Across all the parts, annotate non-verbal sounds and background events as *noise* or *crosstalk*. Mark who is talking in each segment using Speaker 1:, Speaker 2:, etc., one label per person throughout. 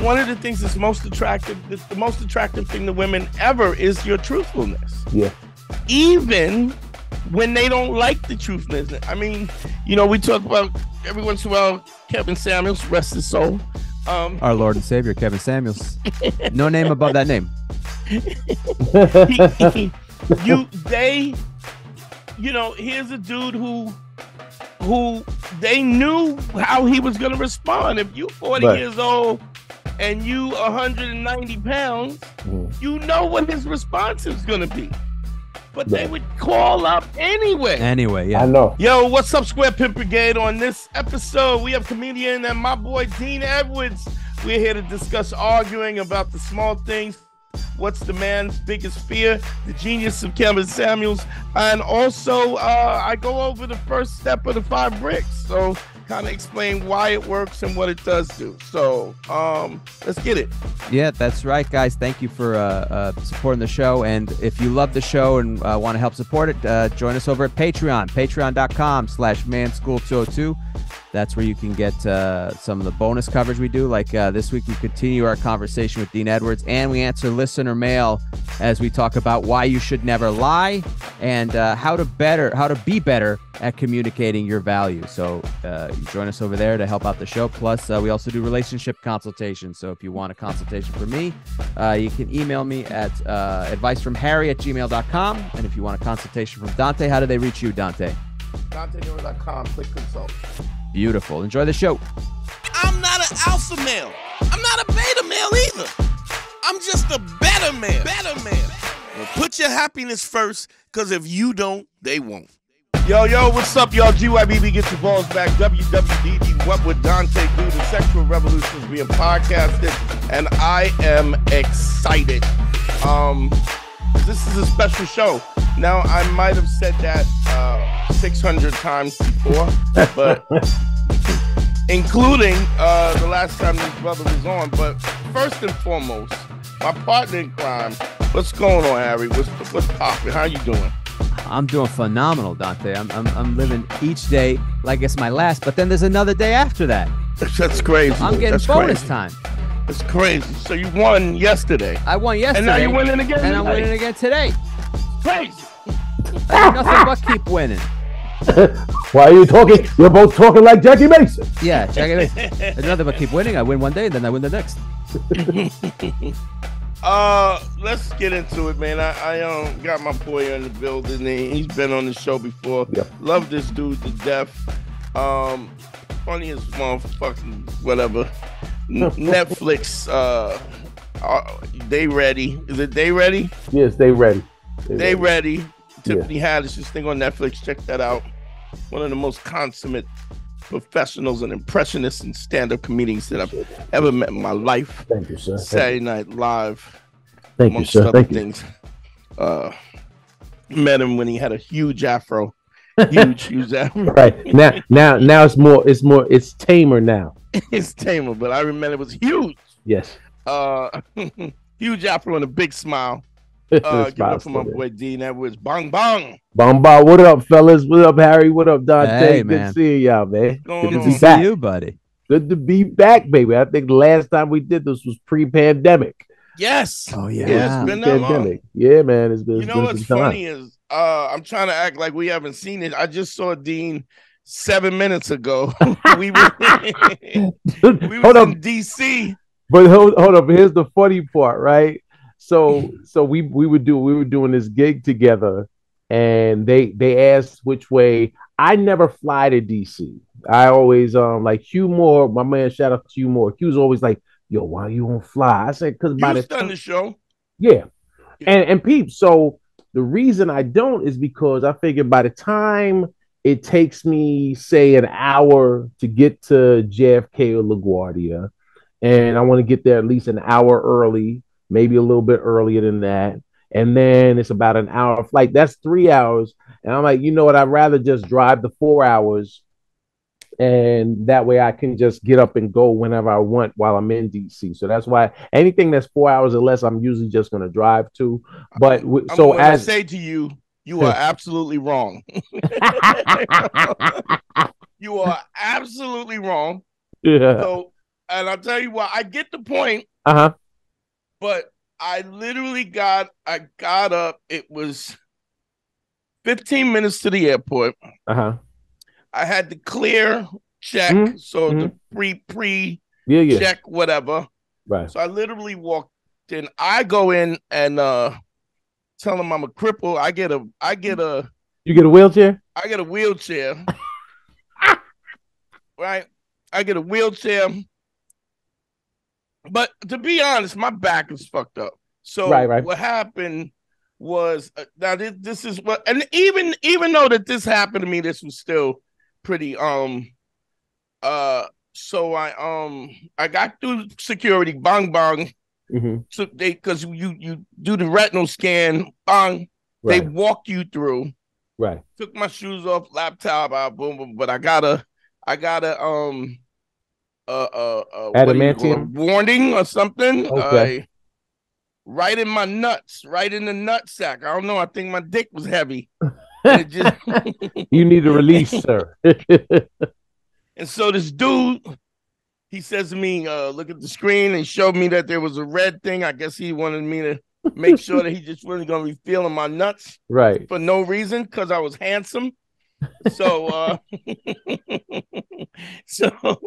Speaker 1: one of the things that's most attractive, the, the most attractive thing to women ever is your truthfulness.
Speaker 2: Yeah.
Speaker 1: Even when they don't like the truthfulness. I mean, you know, we talk about every once in a while Kevin Samuels, rest his soul. Um,
Speaker 3: Our Lord and Savior, Kevin Samuels. No name above that name. *laughs*
Speaker 1: he- he- you they you know here's a dude who who they knew how he was going to respond if you 40
Speaker 2: Right.
Speaker 1: years old and you 190 pounds
Speaker 2: Mhm.
Speaker 1: you know what his response is going to be but they would call up anyway
Speaker 3: Anyway, yeah.
Speaker 2: I know.
Speaker 1: Yo, what's up, Square Pimp Brigade? On this episode, we have comedian and my boy Dean Edwards. We're here to discuss arguing about the small things. What's the man's biggest fear? The genius of Kevin Samuels. And also, uh, I go over the first step of the five bricks. So, kind of explain why it works and what it does do. So, um, let's get it.
Speaker 3: Yeah, that's right, guys. Thank you for uh, uh, supporting the show. And if you love the show and uh, want to help support it, uh, join us over at Patreon, patreon.com slash manschool202. That's where you can get uh, some of the bonus coverage we do. Like uh, this week, we continue our conversation with Dean Edwards and we answer listener mail as we talk about why you should never lie and uh, how to better, how to be better at communicating your value. So uh, join us over there to help out the show. Plus, uh, we also do relationship consultations. So if you want a consultation from me, uh, you can email me at uh, advicefromharry at gmail.com. And if you want a consultation from Dante, how do they reach you, Dante?
Speaker 1: DanteNero.com, click consult.
Speaker 3: Beautiful. Enjoy the show.
Speaker 1: I'm not an alpha male. I'm not a beta male either. I'm just a better man. Better man. Well, put your happiness first, because if you don't, they won't. Yo, yo, what's up, y'all? GYBB Get Your Balls Back. WWDD, What Would Dante Do? The Sexual Revolution is being podcasted, and I am excited. Um, this is a special show. Now, I might have said that uh, 600 times before, but *laughs* including uh, the last time this brother was on. But first and foremost, my partner in crime. What's going on, Harry? What's what's popping? How you doing?
Speaker 3: I'm doing phenomenal, Dante. I'm, I'm, I'm living each day like it's my last, but then there's another day after that.
Speaker 1: That's crazy.
Speaker 3: I'm getting
Speaker 1: That's
Speaker 3: bonus
Speaker 1: crazy.
Speaker 3: time.
Speaker 1: That's crazy. So you won yesterday,
Speaker 3: I won yesterday.
Speaker 1: and now you're winning again.
Speaker 3: And I'm
Speaker 1: tonight.
Speaker 3: winning again today.
Speaker 1: Crazy.
Speaker 3: Nothing but keep winning. *laughs*
Speaker 2: Why are you talking? You're both talking like Jackie Mason.
Speaker 3: Yeah, check it out. There's nothing but keep winning. I win one day, and then I win the next. *laughs*
Speaker 1: Uh, let's get into it, man. I, I um got my boy in the building. And he's been on the show before.
Speaker 2: Yep.
Speaker 1: Love this dude to death. Um, funniest motherfucking whatever. N- *laughs* Netflix. Uh, uh, they ready? Is it they ready?
Speaker 2: Yes, they ready.
Speaker 1: They ready. Tiffany Haddish, this thing on Netflix. Check that out. One of the most consummate professionals and impressionists and stand-up comedians that I've ever met in my life.
Speaker 2: Thank you, sir.
Speaker 1: Saturday Night Live,
Speaker 2: Thank you,
Speaker 1: amongst
Speaker 2: sir.
Speaker 1: other
Speaker 2: Thank you.
Speaker 1: things. Uh, met him when he had a huge afro. Huge, *laughs* huge afro.
Speaker 2: Right now, now, now it's more. It's more. It's tamer now. *laughs*
Speaker 1: It's tamer, but I remember it was huge.
Speaker 2: Yes.
Speaker 1: Uh, *laughs* huge afro and a big smile. Uh, give it up for my boy Dean Edwards. Bang bang.
Speaker 2: Bomba, what up, fellas? What up, Harry? What up, Dante?
Speaker 3: Hey,
Speaker 2: Good
Speaker 3: man.
Speaker 2: seeing y'all, man.
Speaker 1: Going
Speaker 2: Good to
Speaker 1: on?
Speaker 2: be
Speaker 3: See
Speaker 2: back.
Speaker 3: you, buddy.
Speaker 2: Good to be back, baby. I think the last time we did this was pre-pandemic.
Speaker 1: Yes.
Speaker 3: Oh
Speaker 1: Yeah,
Speaker 3: yeah.
Speaker 1: it's been that long.
Speaker 2: Pandemic. Yeah, man. It's been.
Speaker 1: You
Speaker 2: it's
Speaker 1: know
Speaker 2: been
Speaker 1: what's
Speaker 2: some time.
Speaker 1: funny is uh I'm trying to act like we haven't seen it. I just saw Dean seven minutes ago. *laughs* we were *laughs* we
Speaker 2: hold
Speaker 1: was
Speaker 2: up,
Speaker 1: in DC.
Speaker 2: but hold, hold up. Here's the funny part, right? So, *laughs* so we we would do we were doing this gig together, and they they asked which way. I never fly to DC. I always um like Hugh Moore, my man. Shout out to Hugh Moore. Hugh's always like, "Yo, why you won't fly?" I said, "Cause by the
Speaker 1: You've done the show.
Speaker 2: Yeah. And and peep, so the reason I don't is because I figure by the time it takes me, say, an hour to get to JFK or LaGuardia, and I want to get there at least an hour early, maybe a little bit earlier than that. And then it's about an hour flight. That's three hours. And I'm like, you know what? I'd rather just drive the four hours. And that way I can just get up and go whenever I want while I'm in DC. So that's why anything that's four hours or less, I'm usually just going to drive to. But w- so as
Speaker 1: say to you, you are absolutely wrong. *laughs* *laughs* you are absolutely wrong.
Speaker 2: yeah,
Speaker 1: So and I'll tell you what, I get the point,
Speaker 2: Uh huh.
Speaker 1: But I literally got I got up. It was 15 minutes to the airport.
Speaker 2: Uh huh.
Speaker 1: I had to clear check,
Speaker 2: Mhm,
Speaker 1: so the pre pre
Speaker 2: Yeah, yeah.
Speaker 1: check whatever.
Speaker 2: Right.
Speaker 1: So I literally walked in. I go in and uh tell them I'm a cripple. I get a I get a
Speaker 2: You get a wheelchair?
Speaker 1: I get a wheelchair. *laughs* right? I get a wheelchair. But to be honest, my back is fucked up. So
Speaker 2: Right, right.
Speaker 1: what happened was uh, now this, this is what and even even though that this happened to me, this was still pretty um uh so I um I got through security, bang bang.
Speaker 2: Mm-hmm.
Speaker 1: So they because you you do the retinal scan, bang, they
Speaker 2: Right.
Speaker 1: walk you through
Speaker 2: Right.
Speaker 1: took my shoes off, laptop out, boom, boom. But I gotta, I gotta, um, uh, uh, uh what do you call it?
Speaker 2: Adamantium?
Speaker 1: warning or something.
Speaker 2: Okay.
Speaker 1: Uh, right in my nuts, right in the nut sack. I don't know. I think my dick was heavy. Just, *laughs*
Speaker 2: You need a release, *laughs* sir.
Speaker 1: and so this dude, he says to me, uh, look at the screen and showed me that there was a red thing. I guess he wanted me to make sure that he just wasn't gonna be feeling my nuts. *laughs*
Speaker 2: right.
Speaker 1: for no reason because I was handsome. So uh so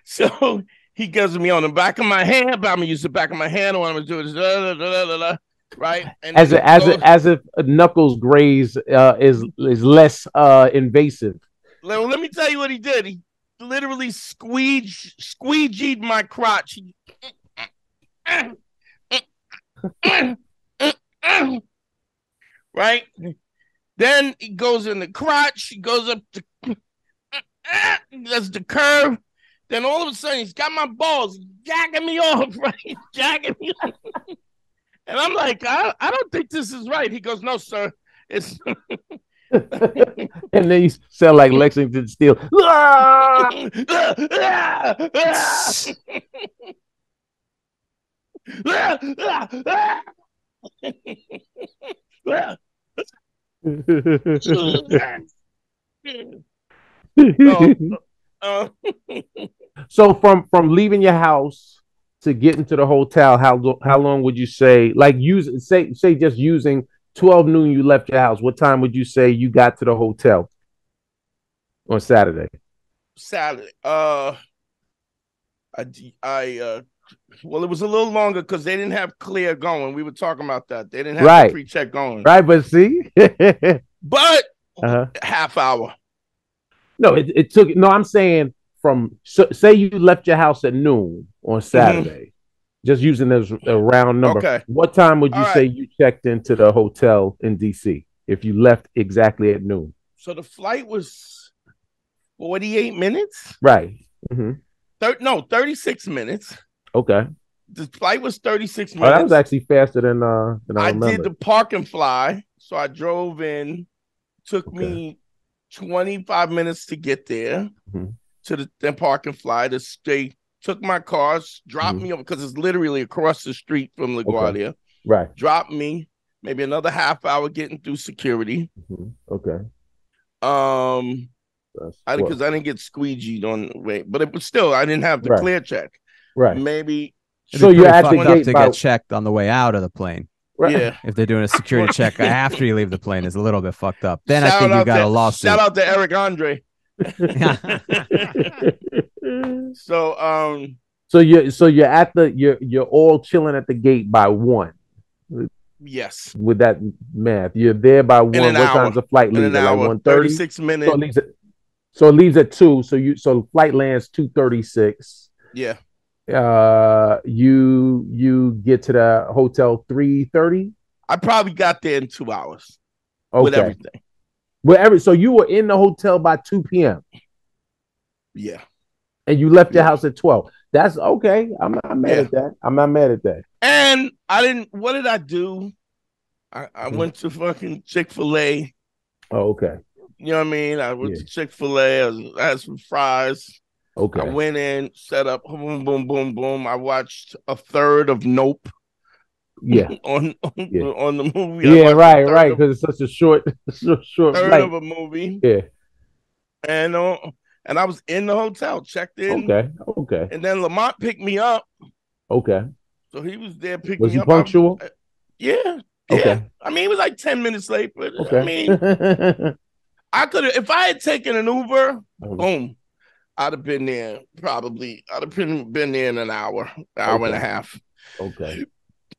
Speaker 1: *laughs* so he gives me on the back of my hand, but I'm gonna use the back of my hand when I'm gonna do this, da, da, da, right? And
Speaker 2: As a, as
Speaker 1: goes-
Speaker 2: a, as if knuckles graze uh, is is less uh, invasive.
Speaker 1: let, let me tell you what he did. He literally squeeged squeegeed my crotch. Right? Then he goes in the crotch, he goes up to that's the curve. Then all of a sudden he's got my balls jacking me *laughs* off, right? Jacking me off. And I'm like, I, I don't think this is right. He goes, No, sir. It's *laughs*
Speaker 2: and then you sound like Lexington Steele. *laughs*
Speaker 1: Uh,
Speaker 2: so from from leaving your house to getting to the hotel, how lo- how long would you say? Like use say say just using twelve noon, you left your house. What time would you say you got to the hotel on Saturday?
Speaker 1: Saturday. Uh, I, I, uh, well, it was a little longer because they didn't have clear going. We were talking about that. They didn't have
Speaker 2: Right.
Speaker 1: the pre-check going,
Speaker 2: Right, but see, *laughs*
Speaker 1: but
Speaker 2: uh-huh.
Speaker 1: half hour.
Speaker 2: no, it, it took. No, I'm saying from so, say you left your house at noon on Saturday, just using as a round number.
Speaker 1: Okay.
Speaker 2: What time would you
Speaker 1: All
Speaker 2: say
Speaker 1: right.
Speaker 2: you checked into the hotel in DC if you left exactly at noon?
Speaker 1: So the flight was forty-eight minutes.
Speaker 2: Right. hmm
Speaker 1: Thir- no, thirty-six minutes.
Speaker 2: Okay.
Speaker 1: The flight was thirty-six
Speaker 2: Oh, that
Speaker 1: minutes.
Speaker 2: was actually faster than uh than I,
Speaker 1: I did the park and fly. So I drove in. Took
Speaker 2: Okay.
Speaker 1: me 25 minutes to get there
Speaker 2: Mhm.
Speaker 1: To the, the park and fly. To stay, took my cars, dropped
Speaker 2: Mhm.
Speaker 1: me over because it's literally across the street from LaGuardia.
Speaker 2: right.
Speaker 1: Dropped me maybe another half hour getting through security.
Speaker 2: Mhm. Okay.
Speaker 1: Um,
Speaker 2: That's
Speaker 1: I because I didn't get squeegeed on the way, but it was still I didn't have the
Speaker 2: Right.
Speaker 1: clear check.
Speaker 2: right.
Speaker 1: Maybe
Speaker 2: So you're
Speaker 3: pretty
Speaker 2: at the gate
Speaker 3: to
Speaker 2: by-
Speaker 3: get checked on the way out of the plane.
Speaker 2: Right.
Speaker 1: yeah.
Speaker 3: If they're doing a security *laughs* check after you leave the plane, is a little bit fucked up. Then I think you got
Speaker 1: to-
Speaker 3: a lawsuit.
Speaker 1: Shout out to Eric Andre. *laughs* So um.
Speaker 2: so you're so you're at the you're you're all chilling at the gate by one
Speaker 1: Yes,
Speaker 2: with that math. You're there by one. what
Speaker 1: hour.
Speaker 2: time's the flight
Speaker 1: in
Speaker 2: leave? At like
Speaker 1: hour,
Speaker 2: one thirty.
Speaker 1: 36
Speaker 2: So it
Speaker 1: minutes.
Speaker 2: leaves at so it leaves at two. So you so flight lands two thirty six.
Speaker 1: Yeah,
Speaker 2: Uh, you you get to the hotel three thirty.
Speaker 1: I probably got there in two hours
Speaker 2: Okay.
Speaker 1: with everything.
Speaker 2: Well, every so you were in the hotel by two p.m.
Speaker 1: Yeah,
Speaker 2: and you left your house at twelve. That's okay. I'm not mad
Speaker 1: Yeah.
Speaker 2: at that. I'm not mad at that.
Speaker 1: and I didn't. What did I do? I, I
Speaker 2: Hmm.
Speaker 1: went to fucking Chick Fil A.
Speaker 2: Oh, okay.
Speaker 1: You know what I mean? I went
Speaker 2: Yeah.
Speaker 1: to Chick Fil A. I, was- I had some fries.
Speaker 2: Okay.
Speaker 1: I went in, set up, boom, boom, boom, boom. I watched a third of Nope
Speaker 2: Yeah. *laughs*
Speaker 1: on on,
Speaker 2: Yeah.
Speaker 1: on the movie.
Speaker 2: Yeah,
Speaker 1: a
Speaker 2: right, right. Because it's such a short, *laughs* short, short
Speaker 1: Third
Speaker 2: flight.
Speaker 1: of a movie,
Speaker 2: Yeah.
Speaker 1: and uh, and I was in the hotel, checked in.
Speaker 2: Okay, okay,
Speaker 1: And then Lamont picked me up,
Speaker 2: okay.
Speaker 1: so he was there picking
Speaker 2: Was
Speaker 1: me
Speaker 2: he
Speaker 1: up.
Speaker 2: punctual?
Speaker 1: I- yeah. Yeah.
Speaker 2: Okay.
Speaker 1: I mean, it was like 10 minutes late, but I mean, *laughs* I could have, if I had taken an Uber, boom, I'd have been there probably, I'd have been, been there in an hour, hour and a half.
Speaker 2: okay.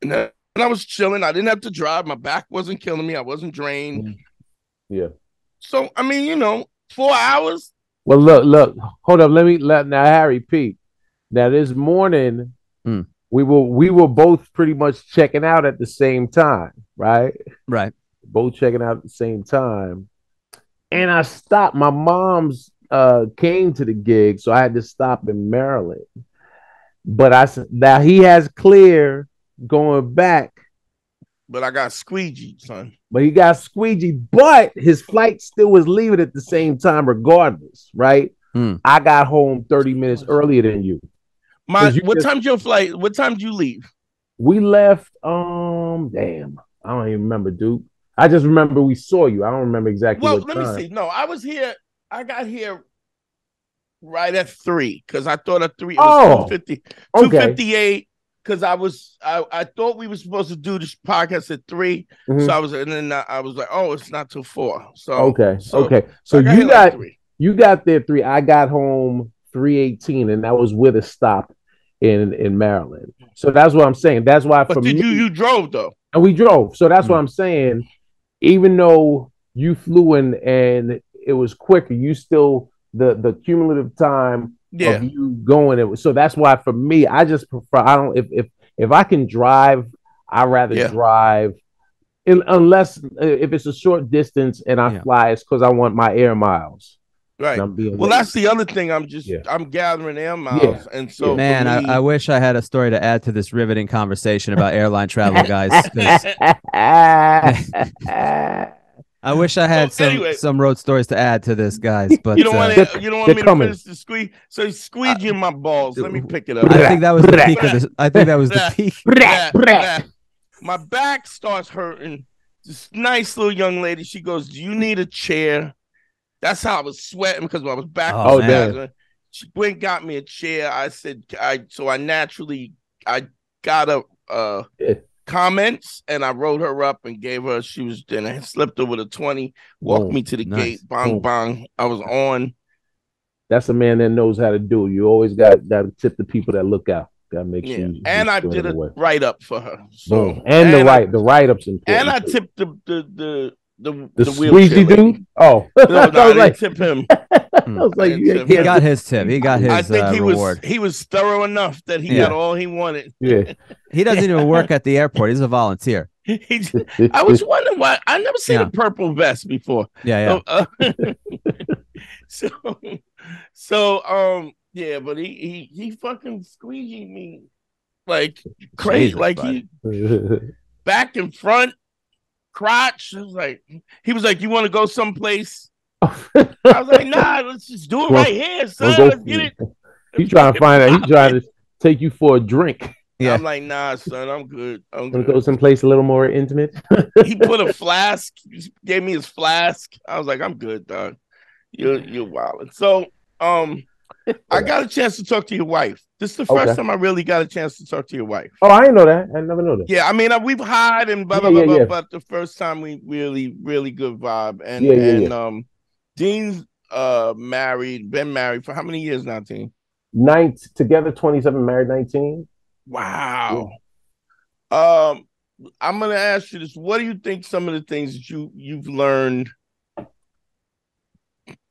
Speaker 1: And then and I was chilling. I didn't have to drive. My back wasn't killing me. I wasn't drained.
Speaker 2: Yeah.
Speaker 1: So, I mean, you know, four hours.
Speaker 2: Well, look, look. Hold up. Let me let now Harry Pete. Now this morning,
Speaker 3: Hmm.
Speaker 2: we were we were both pretty much checking out at the same time, right?
Speaker 3: Right.
Speaker 2: Both checking out at the same time, and I stopped. My mom's uh came to the gig, so I had to stop in Maryland. But I s- now he has clear going back,
Speaker 1: But I got squeegee, son.
Speaker 2: but he got squeegee. But his flight still was leaving at the same time, regardless, right?
Speaker 3: Hmm.
Speaker 2: I got home 30 minutes earlier than you.
Speaker 1: My
Speaker 2: 'Cause you
Speaker 1: what
Speaker 2: just-
Speaker 1: time's your flight? What time did you leave?
Speaker 2: We left, um, damn, I don't even remember, dude. I just remember we saw you. I don't remember exactly
Speaker 1: Well,
Speaker 2: what
Speaker 1: let
Speaker 2: time.
Speaker 1: me see. No, I was here. I got here right at three because I thought at three it
Speaker 2: Oh,
Speaker 1: was 250,
Speaker 2: Okay.
Speaker 1: 258 because I was I, I thought we were supposed to do this podcast at 3
Speaker 2: Mhm.
Speaker 1: So I was and then I, I was like, oh, it's not till four. So
Speaker 2: okay.
Speaker 1: so-
Speaker 2: okay.
Speaker 1: so
Speaker 2: So, you got
Speaker 1: like three.
Speaker 2: you got there three. I got home 318, and that was with a stop in in Maryland. So that's what I'm saying. That's why for
Speaker 1: But did
Speaker 2: me,
Speaker 1: you you drove though?
Speaker 2: and we drove. So that's
Speaker 3: Hmm.
Speaker 2: what I'm saying. Even though you flew in and it was quicker, you still the the cumulative time
Speaker 1: Yeah.
Speaker 2: of you going it so that's why for me I just prefer I don't if if if I can drive I rather
Speaker 1: Yeah.
Speaker 2: drive in, unless uh, if it's a short distance and I
Speaker 3: Yeah.
Speaker 2: fly it's because I want my air miles
Speaker 1: Right.
Speaker 2: I'm being
Speaker 1: Well,
Speaker 2: lazy.
Speaker 1: that's the other thing. I'm just
Speaker 2: Yeah.
Speaker 1: I'm gathering air miles, yeah. and so
Speaker 3: Man,
Speaker 1: me,
Speaker 3: I, I wish I had a story to add to this riveting conversation about airline travel, guys. *laughs* *laughs* *laughs* 'cause I wish I had
Speaker 1: So,
Speaker 3: some
Speaker 1: anyway.
Speaker 3: some road stories to add to this, guys. *laughs* But
Speaker 1: you don't
Speaker 3: uh,
Speaker 1: want
Speaker 2: They're-
Speaker 1: to you don't want me
Speaker 2: coming.
Speaker 1: to finish the squeeze. So he's squeegeeing my balls. Let me pick it up.
Speaker 3: I think that was the peak of this. I think that was the peak.
Speaker 1: Blah, blah. My back starts hurting. This nice little young lady, she goes, "Do you need a chair?" That's how I was sweating because I was back.
Speaker 3: Oh,
Speaker 1: was
Speaker 2: man.
Speaker 1: She went got me a chair. I said, "I." So I naturally, I got a uh,
Speaker 2: Yeah.
Speaker 1: Comments and I wrote her up and gave her. She was then I slipped her with a twenty. Walked
Speaker 2: Boom.
Speaker 1: me to the
Speaker 3: Nice.
Speaker 1: gate. Bang oh.
Speaker 2: Boom.
Speaker 1: bang. I was on.
Speaker 2: that's a man that knows how to do it. you always got to tip the people that look out gotta make
Speaker 1: Yeah,
Speaker 2: you,
Speaker 1: and I did a write up for her. So
Speaker 2: Boom. and, the
Speaker 1: I-
Speaker 2: right the write-ups important
Speaker 1: and I tipped the the the the,
Speaker 2: the,
Speaker 1: the wheelchair
Speaker 2: dude oh
Speaker 1: No, *laughs*
Speaker 2: I
Speaker 1: no, I
Speaker 2: was
Speaker 1: didn't
Speaker 2: like
Speaker 1: tip him. *laughs*
Speaker 2: I was like
Speaker 1: I
Speaker 2: you
Speaker 1: didn't
Speaker 3: He
Speaker 2: can't-
Speaker 3: got his tip. He got his
Speaker 1: I think
Speaker 3: uh,
Speaker 1: he
Speaker 3: reward.
Speaker 1: was he was thorough enough that he
Speaker 3: Yeah.
Speaker 1: got all he wanted. *laughs*
Speaker 2: yeah
Speaker 3: He doesn't even work at the airport. He's a volunteer.
Speaker 1: He j- I was wondering why I never seen
Speaker 3: Yeah.
Speaker 1: a purple vest before.
Speaker 3: Yeah, yeah.
Speaker 1: Uh, so so um yeah, but he he he fucking squeegeed me like crazy,
Speaker 3: Jesus,
Speaker 1: like
Speaker 3: bud.
Speaker 1: he back and front, crotch. I was like, he was like, "You want to go someplace?" *laughs* I was like, "Nah, let's just do it
Speaker 2: Well,
Speaker 1: right here,
Speaker 2: Well,
Speaker 1: son.
Speaker 2: go
Speaker 1: Let's get
Speaker 2: it.
Speaker 1: it."
Speaker 2: He's trying to find out. He's trying to take you for a drink.
Speaker 3: Yeah.
Speaker 1: I'm like, "Nah, son, I'm good. I'm gonna
Speaker 2: go someplace a little more intimate? *laughs*
Speaker 1: he put a *laughs* flask, he gave me his flask. I was like, I'm good, dog. You're you're wild. So um I got a chance to talk to your wife. This is the first
Speaker 2: Okay.
Speaker 1: time I really got a chance to talk to your wife.
Speaker 2: Oh, I didn't know that. I never know that.
Speaker 1: Yeah, I mean uh, we've hired and blah blah
Speaker 2: Yeah,
Speaker 1: blah,
Speaker 2: yeah,
Speaker 1: blah
Speaker 2: yeah.
Speaker 1: but the first time we really, really good vibe. And
Speaker 2: Yeah, yeah,
Speaker 1: and um Dean's uh married, been married for how many years now, Dean?
Speaker 2: Ninth together, twenty-seven, married, nineteen.
Speaker 1: Wow. Um, I'm gonna ask you this: What do you think some of the things that you you've learned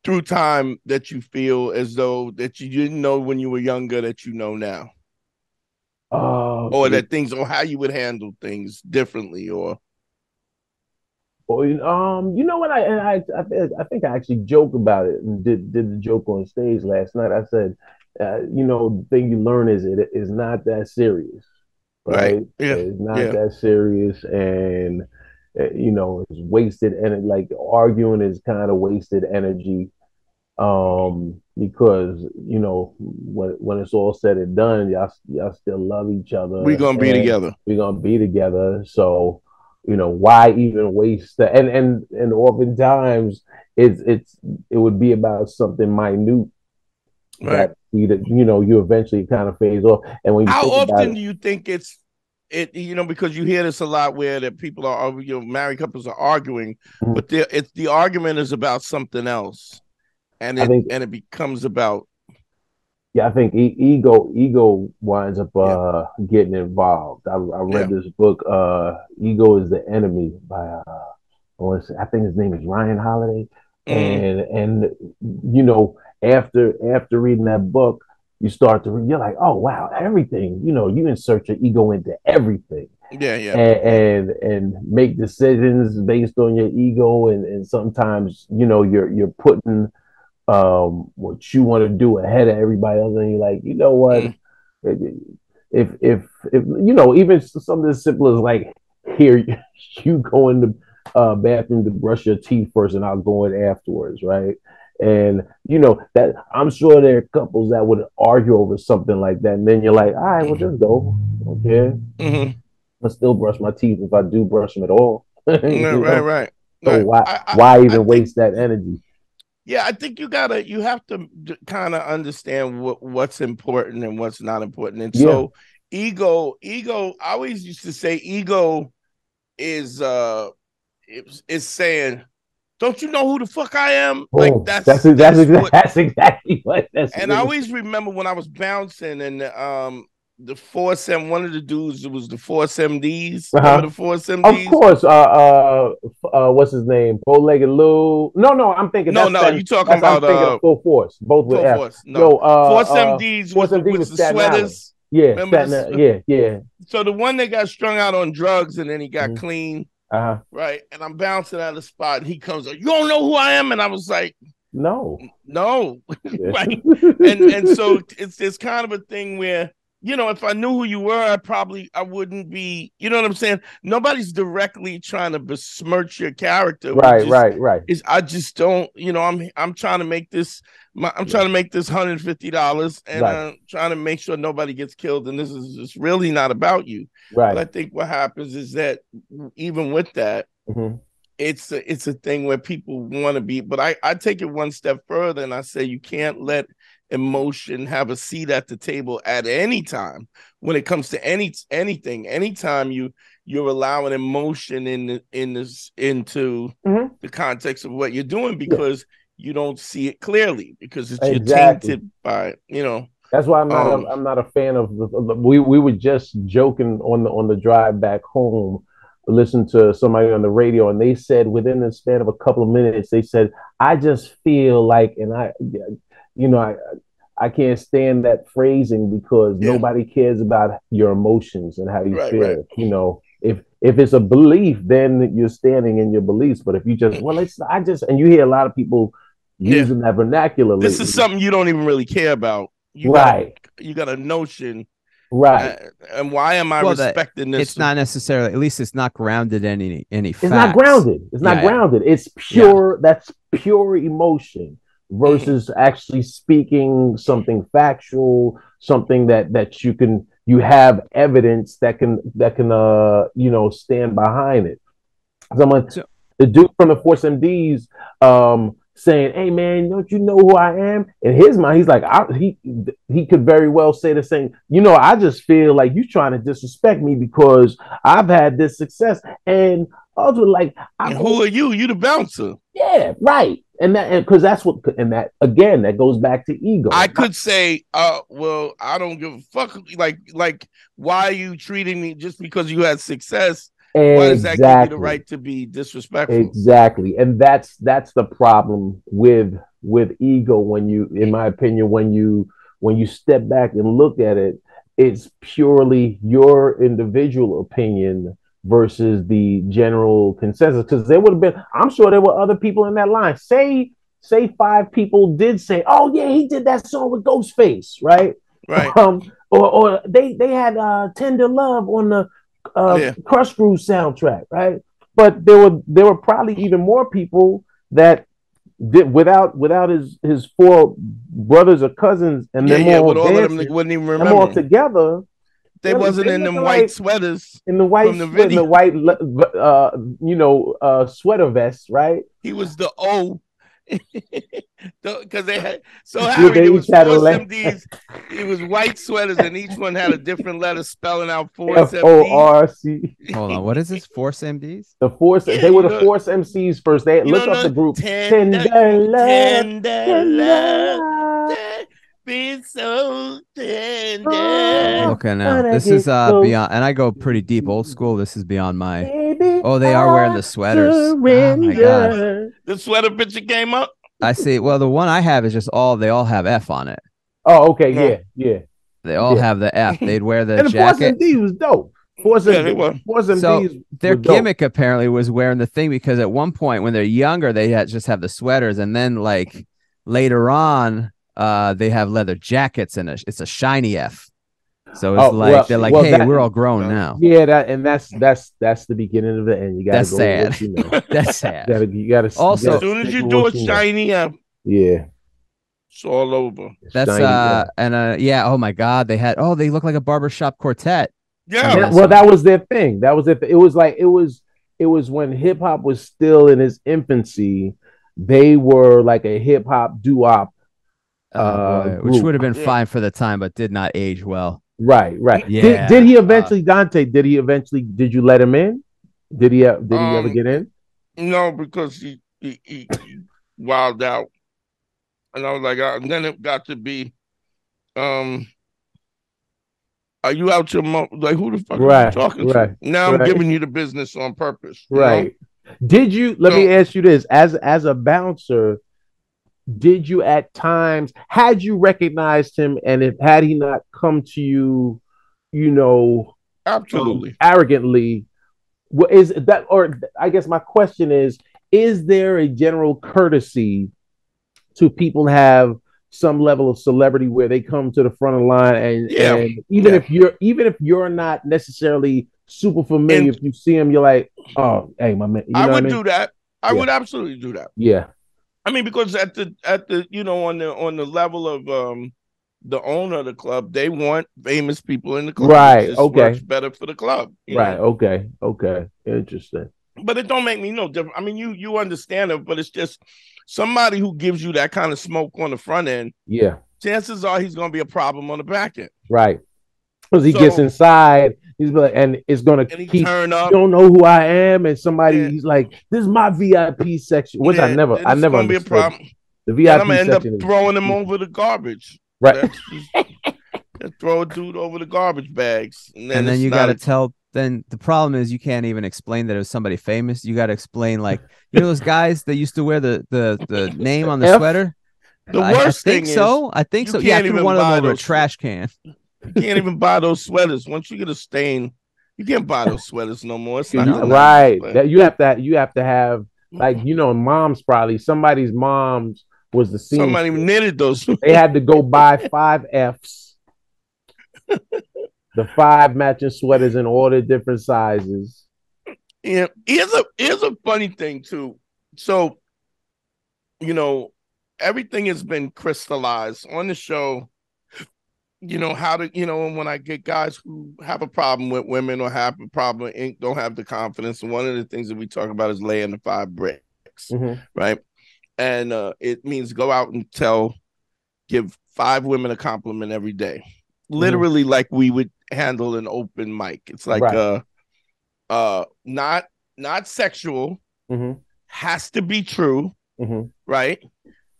Speaker 1: through time that you feel as though that you didn't know when you were younger that you know now,
Speaker 2: Oh,
Speaker 1: or that things, or how you would handle things differently, or
Speaker 2: Well, um, you know what? I and I I, think- I think I actually joked about it and did did the joke on stage last night. I said, uh, you know, the thing you learn is it is not that serious,
Speaker 1: Right.
Speaker 2: right?
Speaker 1: Yeah.
Speaker 2: It's not
Speaker 1: Yeah.
Speaker 2: that serious, and uh, you know, it's wasted and like arguing is kind of wasted energy. Um, because you know, when when it's all said and done, y'all y'all still love each other.
Speaker 1: we gonna be together?
Speaker 2: we're gonna be together. So, you know, why even waste that? And and and oftentimes it's it's it would be about something minute
Speaker 1: Right.
Speaker 2: that you you know you eventually kind of phase off. And when you
Speaker 1: How often
Speaker 2: it-
Speaker 1: do you think it's it? You know, because you hear this a lot where that people are, you know, married couples are arguing,
Speaker 2: Mhm.
Speaker 1: but the it's the argument is about something else, and it
Speaker 2: think-
Speaker 1: and it becomes about
Speaker 2: Yeah, I think e- ego ego winds up
Speaker 1: Yeah.
Speaker 2: uh getting involved. I, I read this book, uh, "Ego is the Enemy" by uh, say- I think his name is Ryan Holiday,
Speaker 1: mm,
Speaker 2: and and you know after after reading that book, you start to you're like, oh wow, everything. You know, you insert your ego into everything.
Speaker 1: yeah, yeah,
Speaker 2: and, and and make decisions based on your ego and, and sometimes you know you're you're putting um what you want to do ahead of everybody else and you're like you know what
Speaker 1: Mm.
Speaker 2: if if if you know even something as simple as like here *laughs* you go in the uh, bathroom to brush your teeth first and I'll go in afterwards right and you know that I'm sure there are couples that would argue over something like that and then you're like all right well just go okay
Speaker 1: mhm.
Speaker 2: I still brush my teeth if I do brush them at all. *laughs*
Speaker 1: Right,
Speaker 2: know?
Speaker 1: right, right.
Speaker 2: So
Speaker 1: right.
Speaker 2: why
Speaker 1: I- I-
Speaker 2: why even
Speaker 1: think-
Speaker 2: waste that energy?
Speaker 1: Yeah, I think you gotta you have to kind of understand what what's important and what's not important. And so ego, ego, I always used to say ego is uh is, is saying, Don't you know who the fuck I am? Like
Speaker 2: Boom.
Speaker 1: that's
Speaker 2: that's that's, exa-
Speaker 1: what-
Speaker 2: that's exactly what that's.
Speaker 1: and I always remember when I was bouncing and um the four seven one of the dudes it was the four seven
Speaker 2: Uh-huh.
Speaker 1: The four seven
Speaker 2: of course, uh, uh, uh, what's his name? Bow legged Lou. No, no, I'm thinking.
Speaker 1: No,
Speaker 2: that's
Speaker 1: no, you talking
Speaker 2: that's- I'm
Speaker 1: about,
Speaker 2: thinking
Speaker 1: uh,
Speaker 2: full force, both with
Speaker 1: Full
Speaker 2: F.
Speaker 1: No.
Speaker 2: Yo, uh,
Speaker 1: Four
Speaker 2: uh,
Speaker 1: seven Ds
Speaker 2: Four
Speaker 1: with, the- with
Speaker 2: was
Speaker 1: the
Speaker 2: Staten Island.
Speaker 1: sweaters.
Speaker 2: yeah, Staten yeah, yeah.
Speaker 1: So the one that got strung out on drugs and then he got
Speaker 2: Mhm.
Speaker 1: clean,
Speaker 2: Uh,
Speaker 1: right? And I'm bouncing out of the spot and he comes up, You don't know who I am? And I was like,
Speaker 2: no,
Speaker 1: No. *laughs*
Speaker 2: Yeah.
Speaker 1: right. *laughs* And and so it's it's kind of a thing where, you know, if I knew who you were, I probably I wouldn't be, you know what I'm saying? Nobody's directly trying to besmirch your character.
Speaker 2: Right, right, right.
Speaker 1: Is I just don't, you know, I'm I'm trying to make this my, I'm
Speaker 2: Yeah.
Speaker 1: trying to make this hundred fifty dollars, and
Speaker 2: Right.
Speaker 1: I'm trying to make sure nobody gets killed. And this is just really not about you.
Speaker 2: Right.
Speaker 1: But I think what happens is that even with that,
Speaker 2: Mhm.
Speaker 1: it's a, it's a thing where people want to be. But I I take it one step further, and I say you can't let emotion have a seat at the table at any time when it comes to any anything. Anytime you you're allowing emotion in the, in this into
Speaker 2: Mhm.
Speaker 1: the context of what you're doing because you don't see it clearly because it's
Speaker 2: Exactly.
Speaker 1: you're tainted by you know.
Speaker 2: That's why I'm not.
Speaker 1: Um,
Speaker 2: a, I'm not a fan of. The, the- we we were just joking on the on the drive back home. Listen to somebody on the radio, and they said within the span of a couple of minutes, they said, "I just feel like," and I, you know, I I can't stand that phrasing because
Speaker 1: Yeah.
Speaker 2: nobody cares about your emotions and how you
Speaker 1: Right,
Speaker 2: feel.
Speaker 1: right.
Speaker 2: You know, if if it's a belief, then you're standing in your beliefs. But if you just, well, it's I just, and you hear a lot of people
Speaker 1: Yeah.
Speaker 2: using that vernacular.
Speaker 1: This is something you don't even really care about. You
Speaker 2: right,
Speaker 1: got, you got a notion,
Speaker 2: right.
Speaker 1: uh, and why am I
Speaker 3: Well,
Speaker 1: respecting this?
Speaker 3: It's not necessarily. At least it's not grounded in any any.
Speaker 2: It's not grounded. It's not
Speaker 3: Yeah, yeah.
Speaker 2: grounded. It's pure. That's pure emotion versus actually speaking something factual, something that that you can you have evidence that can that can uh you know stand behind it. Someone
Speaker 3: So-
Speaker 2: the dude from the Force MDs um saying, "Hey man, don't you know who I am?" In his mind, he's like, I, he he could very well say the same. You know, I just feel like you trying to disrespect me because I've had this success, and also like,
Speaker 1: And who are you? You the bouncer.
Speaker 2: yeah, right, and that because that's what, and that again, that goes back to ego.
Speaker 1: I could say, uh, well, I don't give a fuck. Like, like, why are you treating me just because you had success? Why does that give you the right to be disrespectful?
Speaker 2: Exactly, and that's that's the problem with with ego. When you, in my opinion, when you when you step back and look at it, it's purely your individual opinion versus the general consensus. Because there would have been, I'm sure there were other people in that line. Say say five people did say, "Oh yeah, he did that song with Ghostface," right?
Speaker 1: Right.
Speaker 2: Um, or or they they had uh Tender Love on the uh
Speaker 1: Yeah.
Speaker 2: Krush Groove soundtrack, right? But there were there were probably even more people that did without without his his four brothers or cousins and
Speaker 1: Yeah,
Speaker 2: them
Speaker 1: yeah.
Speaker 2: all
Speaker 1: With all of them,
Speaker 2: dancing,
Speaker 1: wouldn't even remember
Speaker 2: them all together
Speaker 1: They
Speaker 2: Yeah,
Speaker 1: wasn't
Speaker 2: they
Speaker 1: in them white
Speaker 2: like-
Speaker 1: sweaters.
Speaker 2: in the white
Speaker 1: From the
Speaker 2: sweat- in
Speaker 1: video.
Speaker 2: the white uh you know uh sweater vests, right?
Speaker 1: He was the O *laughs* Because they had so Harry,
Speaker 2: they
Speaker 1: it was
Speaker 2: each had a
Speaker 1: force
Speaker 2: letter.
Speaker 1: MDs. It was white sweaters, and each one had a different letter spelling out *laughs* force
Speaker 2: F O R C.
Speaker 3: Hold on. What is this? Force MDs?
Speaker 2: The force.
Speaker 1: Yeah,
Speaker 2: they were the
Speaker 1: know-
Speaker 2: force MCs first. They
Speaker 1: You
Speaker 2: look
Speaker 1: don't
Speaker 2: up the group.
Speaker 1: Tender,
Speaker 2: Tender love,
Speaker 1: tender love,
Speaker 2: love.
Speaker 1: Be so tender.
Speaker 2: Oh.
Speaker 3: Looking now. This is uh
Speaker 2: close
Speaker 3: beyond, and I go pretty deep, old school. This is beyond my.
Speaker 2: Baby,
Speaker 3: Oh, they are wearing the
Speaker 2: I
Speaker 3: sweaters. Oh my god.
Speaker 1: The sweater picture came up.
Speaker 3: I see. Well, the one I have is just all. They all have F on it.
Speaker 2: Oh, okay,
Speaker 1: Yeah.
Speaker 2: yeah, yeah.
Speaker 3: They all
Speaker 2: Yeah.
Speaker 3: have the F. *laughs* They'd wear the
Speaker 2: and the Force
Speaker 3: jacket.
Speaker 2: MD was dope. Force
Speaker 1: Yeah, they were.
Speaker 2: Force MDs.
Speaker 3: So, Their
Speaker 2: were dope.
Speaker 3: gimmick apparently was wearing the thing because at one point when they're younger they had just have the sweaters and then like later on uh they have leather jackets and a, it's a shiny F. So it's
Speaker 2: Oh,
Speaker 3: like
Speaker 2: well-
Speaker 3: they're like,
Speaker 2: well,
Speaker 3: hey,
Speaker 2: that-
Speaker 3: we're all grown now.
Speaker 2: Yeah, that and that's that's that's the beginning of the end. You gotta
Speaker 3: That's
Speaker 2: go
Speaker 3: sad.
Speaker 2: You, know. *laughs*
Speaker 3: That's sad.
Speaker 2: you gotta, you gotta
Speaker 3: Also-
Speaker 1: As
Speaker 2: gotta
Speaker 1: soon as you do
Speaker 2: what
Speaker 1: a
Speaker 2: you know.
Speaker 1: shiny F,
Speaker 2: yeah,
Speaker 1: it's all over.
Speaker 3: That's
Speaker 2: shiny,
Speaker 3: uh and uh yeah, oh my god, they had oh they look like a barbershop quartet.
Speaker 1: Yeah.
Speaker 2: yeah. well,
Speaker 3: all.
Speaker 2: that was their thing. That was it. It was like it was it was when hip hop was still in its infancy. They were like a hip hop doo wop.
Speaker 3: Uh,
Speaker 2: Uh,
Speaker 3: which would have been fine for the time, but did not age well.
Speaker 2: Right, right.
Speaker 3: Yeah,
Speaker 2: Did, did he
Speaker 3: uh,
Speaker 2: eventually, Dante? Did he eventually? Did you let him in? Did he? uh, Did he ever
Speaker 1: Um,
Speaker 2: get in?
Speaker 1: No, because he he, he, he wilded out, and I was like, uh, and then it got to be, um, are you out your mom? Like who the fuck are
Speaker 2: Right,
Speaker 1: you talking
Speaker 2: right,
Speaker 1: to? Now I'm giving you the business on purpose, you know?
Speaker 2: Right. Did you? Let me ask you this: as as a bouncer, did you at times had you recognized him, and if had he not come to you, you know,
Speaker 1: Absolutely.
Speaker 2: um, arrogantly, what is that? Or I guess my question is: Is there a general courtesy to people have some level of celebrity where they come to the front of the line and,
Speaker 1: Yeah.
Speaker 2: and even
Speaker 1: Yeah.
Speaker 2: if you're even if you're not necessarily super familiar,
Speaker 1: And-
Speaker 2: if you see him, you're like, oh, hey, my man. You know
Speaker 1: I would
Speaker 2: mean?
Speaker 1: do that. I
Speaker 2: Yeah.
Speaker 1: would absolutely do that.
Speaker 2: Yeah,
Speaker 1: I mean, because at the at the you know on the on the level of um the owner of the club, they want famous people in the club.
Speaker 2: Right,
Speaker 1: It
Speaker 2: okay.
Speaker 1: better for the club.
Speaker 2: right.
Speaker 1: know?
Speaker 2: Okay. Okay. Interesting.
Speaker 1: But it don't make me no different. I mean, you you understand it, but it's just somebody who gives you that kind of smoke on the front end.
Speaker 2: Yeah.
Speaker 1: Chances are he's going to be a problem on the back end.
Speaker 2: Right. Because he
Speaker 1: So-
Speaker 2: gets inside, he's like, and it's gonna
Speaker 1: And
Speaker 2: keep.
Speaker 1: turn
Speaker 2: You
Speaker 1: up.
Speaker 2: don't know who I am, and somebody
Speaker 1: Yeah.
Speaker 2: he's like, "This is my VIP section," which I never, I never
Speaker 1: gonna be a
Speaker 2: understood.
Speaker 1: problem.
Speaker 2: The
Speaker 1: And
Speaker 2: VIP
Speaker 1: I'm gonna end up
Speaker 2: section, is-
Speaker 1: throwing him *laughs* over the garbage.
Speaker 2: right?
Speaker 1: Just- just throw a dude over the garbage bags, and then,
Speaker 3: and then you got to
Speaker 1: a-
Speaker 3: tell then the problem is you can't even explain that it was somebody famous you got to explain like you know those guys that used to wear the the the name on the
Speaker 2: F?
Speaker 3: sweater
Speaker 1: The
Speaker 3: I-
Speaker 1: worst
Speaker 3: I think
Speaker 1: thing
Speaker 3: so i think
Speaker 1: you
Speaker 3: so yeah I
Speaker 1: can't
Speaker 3: threw
Speaker 1: even
Speaker 3: one of them
Speaker 1: buy
Speaker 3: over a trash can
Speaker 1: You can't even buy those sweaters. Once you get a stain, you can't buy those sweaters no more. It's not
Speaker 2: You-
Speaker 1: the 90s,
Speaker 2: right. That you have to, you have to have like you know, mom's probably somebody's mom's was the scene.
Speaker 1: Somebody knitted those. *laughs*
Speaker 2: They had to go buy *laughs* five Fs, the five matching sweaters in all the different sizes.
Speaker 1: Yeah, here's a here's a funny thing too. So, you know, everything has been crystallized on the show. You know how to, you know, and when I get guys who have a problem with women or have a problem ink, don't have the confidence. And one of the things that we talk about is laying the five bricks,
Speaker 2: Mhm.
Speaker 1: right? And uh, it means go out and tell, give five women a compliment every day, literally like we would handle an open mic. It's like
Speaker 2: Right.
Speaker 1: uh, uh, not not sexual,
Speaker 2: Mhm.
Speaker 1: has to be true,
Speaker 2: Mhm.
Speaker 1: right?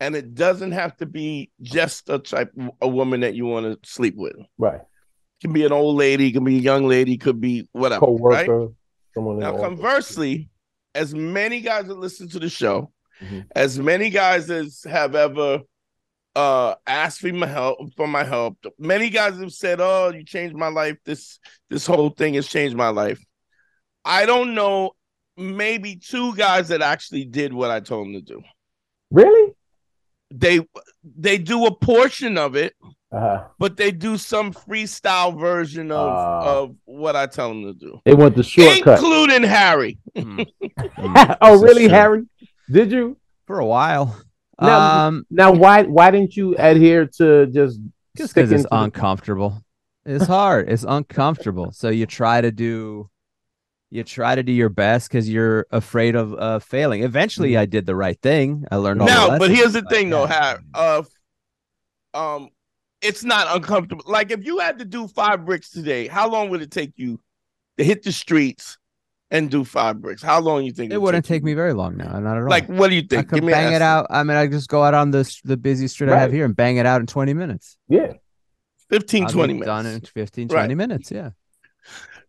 Speaker 1: And it doesn't have to be just a type a woman that you want to sleep with. It
Speaker 2: Right.
Speaker 1: can be an old lady, can be a young lady, could be whatever. Right?
Speaker 2: Co-worker. Someone
Speaker 1: Now, conversely, as many guys that listen to the show,
Speaker 2: Mhm.
Speaker 1: as many guys as have ever uh asked for my help for my help, many guys have said, "Oh, you changed my life. This this whole thing has changed my life." I don't know, maybe two guys that actually did what I told them to do.
Speaker 2: Really?
Speaker 1: They they do a portion of it,
Speaker 2: Uh,
Speaker 1: but they do some freestyle version of
Speaker 2: Ah.
Speaker 1: of what I tell them to do,
Speaker 2: they want the shortcut.
Speaker 1: including Harry.
Speaker 3: Mm. *laughs* *laughs*
Speaker 2: oh, really,
Speaker 3: true.
Speaker 2: Harry? Did you?
Speaker 3: for a while
Speaker 2: Now-
Speaker 3: um
Speaker 2: Now, why why didn't you adhere to just
Speaker 3: just because it's
Speaker 2: to the-
Speaker 3: uncomfortable it's hard it's uncomfortable so you try to do you try to do your best because you're afraid of uh, failing. Eventually, I did the right thing. I learned all. the
Speaker 1: Now, but here's the thing, though,
Speaker 3: yeah.
Speaker 1: Harry. Uh, um, it's not uncomfortable. Like if you had to do five bricks today, how long would it take you to hit the streets and do five bricks? How long you think
Speaker 3: It wouldn't take me very long now. Not at all.
Speaker 1: Like, what do you
Speaker 3: I
Speaker 1: think?
Speaker 3: could
Speaker 1: Give me
Speaker 3: bang it out. I mean, I just go out on the the busy street I have here and bang it out in 20 minutes.
Speaker 2: Yeah.
Speaker 1: 15,
Speaker 3: I'll
Speaker 1: 20 minutes.
Speaker 3: Done in 15,
Speaker 1: Right.
Speaker 3: 20 minutes. Yeah.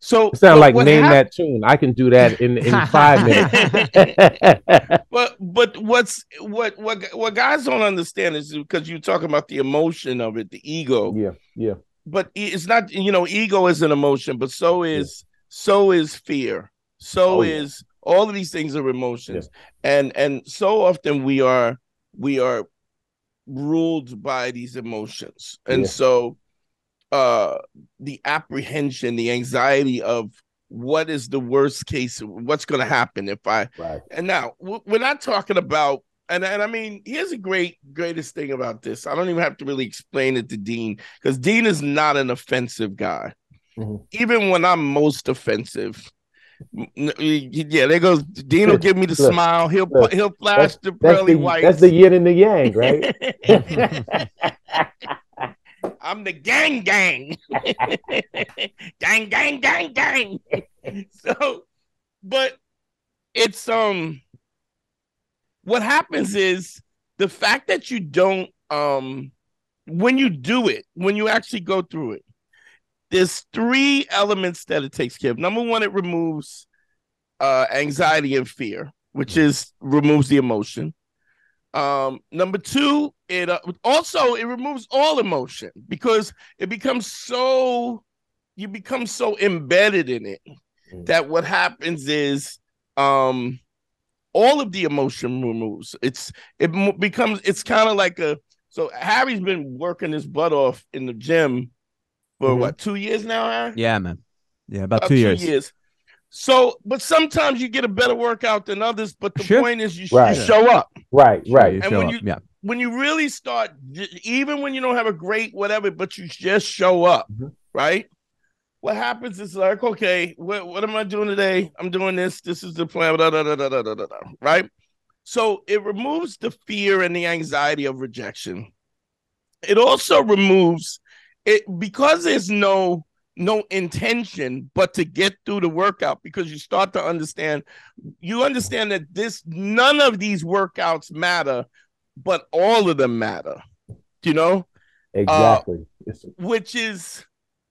Speaker 1: So
Speaker 2: It sounds like name
Speaker 1: hap-
Speaker 2: that tune. I can do that in, in five *laughs* minutes. *laughs*
Speaker 1: But but what's what what what guys don't understand is because you're talking about the emotion of it, the ego.
Speaker 2: yeah, yeah.
Speaker 1: But it's not you know ego is an emotion, but so is so is fear. So
Speaker 2: Oh, yeah.
Speaker 1: is all of these things are emotions, and and so often we are we are ruled by these emotions, and
Speaker 2: Yeah.
Speaker 1: so uh the apprehension, the anxiety of what is the worst case, what's going to happen if I
Speaker 2: Right.
Speaker 1: and now we're not talking about, and and I mean, here's a great greatest thing about this. I don't even have to really explain it to Dean because Dean is not an offensive guy.
Speaker 2: Mhm.
Speaker 1: Even when I'm most offensive, n- n- yeah, there goes Dean will give me the
Speaker 2: Look,
Speaker 1: smile. He'll
Speaker 2: look,
Speaker 1: he'll flash the
Speaker 2: That's
Speaker 1: pearly
Speaker 2: the,
Speaker 1: whites.
Speaker 2: that's the yin and the yang, right? *laughs* *laughs*
Speaker 1: I'm the gang gang. *laughs* gang gang gang gang. *laughs* so but it's um what happens is the fact that you don't um when you do it, when you actually go through it, there's three elements that it takes care of. Number one, it removes uh anxiety and fear, which is removes the emotion. Um, number two, it uh, also it removes all emotion because it becomes so you become so embedded in it
Speaker 2: Mm.
Speaker 1: that what happens is um all of the emotion removes. It's it becomes it's kind of like a so Harry's been working his butt off in the gym for
Speaker 2: Mhm.
Speaker 1: what two years now, Harry?
Speaker 3: Yeah, man. Yeah, about
Speaker 1: About
Speaker 3: two years.
Speaker 1: So, but sometimes you get a better workout than others. But the
Speaker 3: Sure.
Speaker 1: point is, you,
Speaker 2: Right.
Speaker 1: you show up.
Speaker 2: right, right.
Speaker 1: And
Speaker 3: show
Speaker 1: when
Speaker 3: up.
Speaker 1: you-
Speaker 3: yeah.
Speaker 1: when you really start, even when you don't have a great whatever, but you just show up,
Speaker 2: Mhm.
Speaker 1: right? What happens is like, okay, what, what am I doing today? I'm doing this. This is the plan. Da, da, da, da, da, da, da, da, right? So it removes the fear and the anxiety of rejection. It also removes it because there's no no intention but to get through the workout because you start to understand you understand that this none of these workouts matter but all of them matter you know
Speaker 2: Exactly. It's-
Speaker 1: which is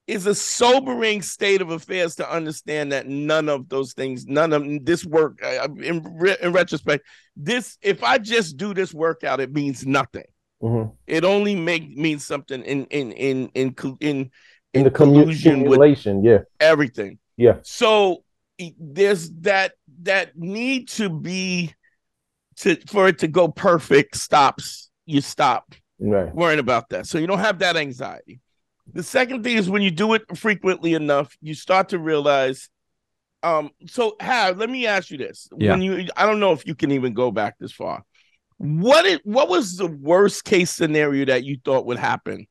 Speaker 1: is a sobering state of affairs to understand that none of those things none of this work uh, in, in retrospect this if i just do this workout it means nothing
Speaker 2: mhm.
Speaker 1: it only make means something in in in in co- in,
Speaker 2: In the commu-
Speaker 1: collusion with
Speaker 2: yeah,
Speaker 1: everything
Speaker 2: yeah.
Speaker 1: so there's that that need to be to for it to go perfect stops you stop
Speaker 2: Right.
Speaker 1: worrying about that so you don't have that anxiety the second thing is when you do it frequently enough you start to realize um so Harry, let me ask you this
Speaker 3: Yeah.
Speaker 1: when you i don't know if you can even go back this far what it what was the worst case scenario that you thought would happen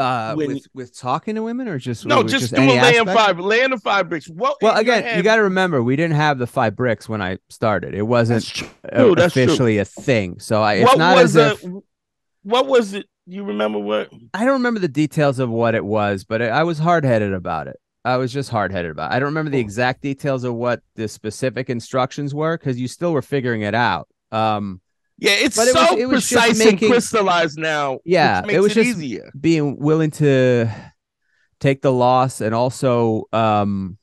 Speaker 3: Uh,
Speaker 1: when-
Speaker 3: with with talking to women or just
Speaker 1: no just,
Speaker 3: any
Speaker 1: doing laying
Speaker 3: aspect?
Speaker 1: five laying the five bricks what
Speaker 3: Well, again, you got to remember we didn't have the five bricks when I started. It wasn't
Speaker 1: that's true that's true.
Speaker 3: officially a thing. So I, it's
Speaker 1: what
Speaker 3: not
Speaker 1: was
Speaker 3: as
Speaker 1: the,
Speaker 3: if
Speaker 1: what was it you remember what
Speaker 3: I don't remember the details of what it was, but I, I was hard headed about it. I was just hard headed about. It. I don't remember the
Speaker 1: Oh.
Speaker 3: exact details of what the specific instructions were because you still were figuring it out. Um,
Speaker 1: yeah it's
Speaker 3: But it
Speaker 1: so
Speaker 3: was- it was
Speaker 1: precise
Speaker 3: making-
Speaker 1: and crystallized now
Speaker 3: Yeah, it was
Speaker 1: it
Speaker 3: just-
Speaker 1: easier.
Speaker 3: being willing to take the loss and also um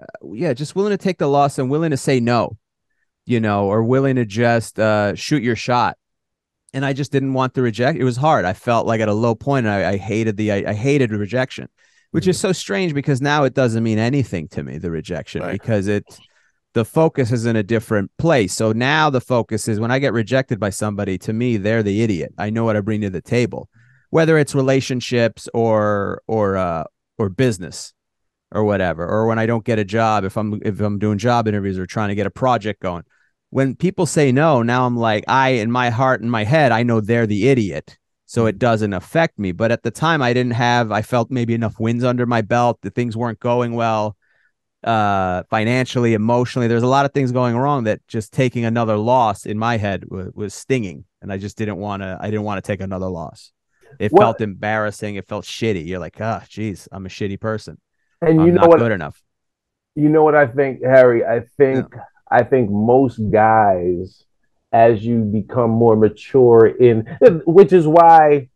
Speaker 3: uh, yeah just willing to take the loss and willing to say no you know or willing to just uh shoot your shot. And i just didn't want the reject it was hard. I felt like at a low point and i, I hated the I, I hated rejection which is so strange because now it doesn't mean anything to me the rejection
Speaker 1: Right.
Speaker 3: because it the focus is in a different place. So now the focus is when i get rejected by somebody to me they're the idiot. I know what i bring to the table whether it's relationships or or uh or business or whatever or when i don't get a job if i'm if i'm doing job interviews or trying to get a project going. When people say no now i'm like i in my heart and my head i know they're the idiot. So it doesn't affect me. But at the time i didn't have i felt maybe enough wins under my belt that things weren't going well uh financially emotionally there's a lot of things going wrong that just taking another loss in my head w- was stinging and i just didn't want to i didn't want to take another loss it
Speaker 2: Well-
Speaker 3: felt embarrassing it felt shitty you're like ah geez i'm a shitty person
Speaker 2: And
Speaker 3: i'm
Speaker 2: you know
Speaker 3: not
Speaker 2: what?
Speaker 3: good enough
Speaker 2: You know what I think, Harry? I think I think most guys, as you become more mature in, which is why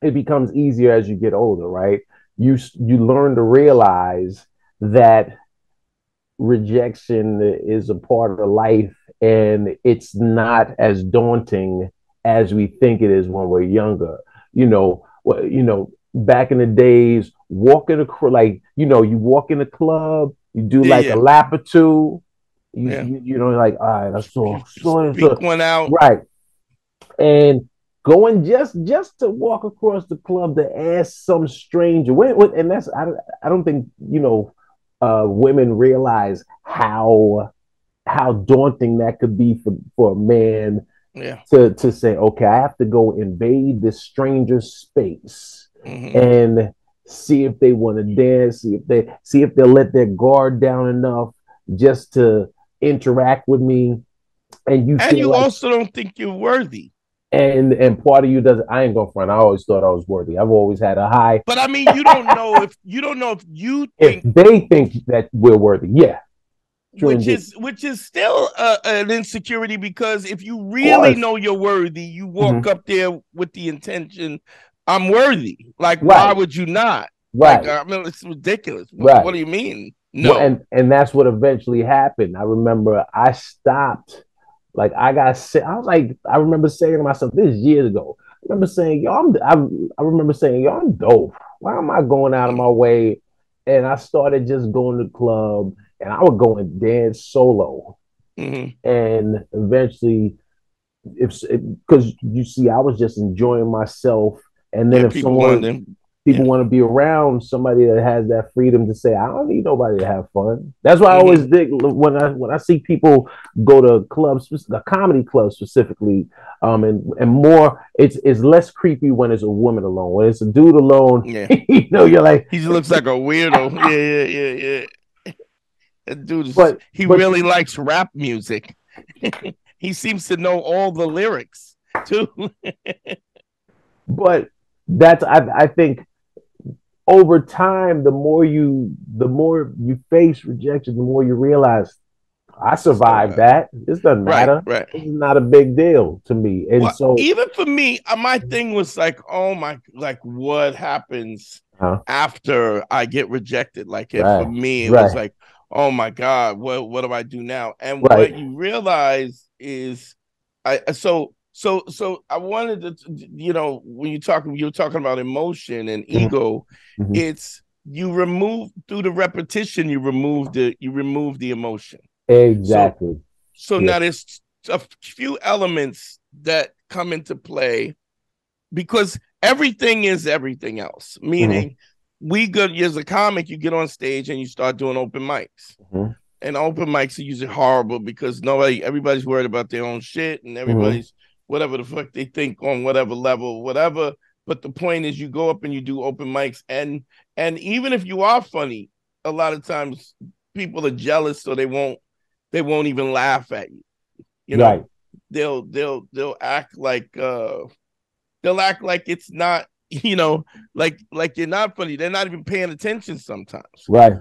Speaker 2: it becomes easier as you get older, right? You you learn to realize that rejection is a part of life, and it's not as daunting as we think it is when we're younger. You know, you know, back in the days, walking across, like you know, you walk in a club, you do like
Speaker 1: yeah.
Speaker 2: a lap or two. You,
Speaker 1: Yeah.
Speaker 2: you, you know, like all right, I saw, saw,
Speaker 1: Speak one out.
Speaker 2: right, and going just just to walk across the club to ask some stranger, when, when, and that's I, I don't think you know, uh, women realize how how daunting that could be for for a man
Speaker 1: Yeah.
Speaker 2: to to say, okay, I have to go invade this stranger's space
Speaker 1: Mhm.
Speaker 2: and see if they want to dance, see if they see if they'll let their guard down enough just to interact with me. And you
Speaker 1: And you
Speaker 2: like,
Speaker 1: also don't think you're worthy.
Speaker 2: And and part of you doesn't. I ain't gonna front. I always thought I was worthy. I've always had a high.
Speaker 1: But I mean, you don't know if you don't know if you
Speaker 2: If they think that we're worthy, yeah, true
Speaker 1: which
Speaker 2: indeed.
Speaker 1: is which is still uh, an insecurity because if you really know you're worthy, you walk
Speaker 2: Mhm.
Speaker 1: up there with the intention, I'm worthy. Like, why would you not?
Speaker 2: right.
Speaker 1: Like, I mean, it's ridiculous. What,
Speaker 2: Right.
Speaker 1: what do you mean? No.
Speaker 2: Well, and and that's what eventually happened. I remember I stopped. Like I got sick. I was like, I remember saying to myself, this is years ago. I remember saying, yo, I'm, I, I remember saying, yo, I'm dope. Why am I going out of my way? And I started just going to the club, and I would go and dance solo.
Speaker 1: Mhm.
Speaker 2: And eventually, if because you see, I was just enjoying myself. And then
Speaker 1: Yeah,
Speaker 2: if someone people
Speaker 1: Yeah.
Speaker 2: want to be around somebody that has that freedom to say, I don't need nobody to have fun. That's why I always dig when I when I see people go to clubs, the comedy clubs specifically, um, and and more, it's it's less creepy when it's a woman alone. When it's a dude alone, *laughs*
Speaker 1: Yeah.
Speaker 2: you know, you're like,
Speaker 1: He looks like a weirdo. *laughs* Yeah, yeah, yeah, yeah. That dude is,
Speaker 2: But-
Speaker 1: he
Speaker 2: but-
Speaker 1: really likes rap music. *laughs* he seems to know all the lyrics too.
Speaker 2: but that's I I think over time, the more you the more you face rejection, the more you realize I survived that. This doesn't
Speaker 1: right,
Speaker 2: matter.
Speaker 1: right.
Speaker 2: This is not a big deal to me. And
Speaker 1: Well,
Speaker 2: so
Speaker 1: even for me, uh, my thing was like, oh my, like what happens
Speaker 2: Huh?
Speaker 1: after I get rejected? Like, if for me, it was like, oh my god, what what do I do now? And
Speaker 2: Right.
Speaker 1: what you realize is, I so so so I wanted to, you know, when you talk, you're talking about emotion and ego,
Speaker 2: Mhm.
Speaker 1: it's you remove through the repetition, you remove the you remove the emotion.
Speaker 2: exactly.
Speaker 1: So
Speaker 2: Yeah.
Speaker 1: now there's a few elements that come into play because everything is everything else. Meaning, we go as a comic, you get on stage and you start doing open mics.
Speaker 2: Mhm.
Speaker 1: And open mics are usually horrible because nobody, everybody's worried about their own shit and everybody's whatever the fuck they think on whatever level, whatever. But the point is, you go up and you do open mics, and and even if you are funny, a lot of times people are jealous, so they won't they won't even laugh at you. You know,
Speaker 2: right.
Speaker 1: they'll they'll they'll act like uh they'll act like it's not *laughs* you know like like you're not funny. They're not even paying attention sometimes.
Speaker 2: Right.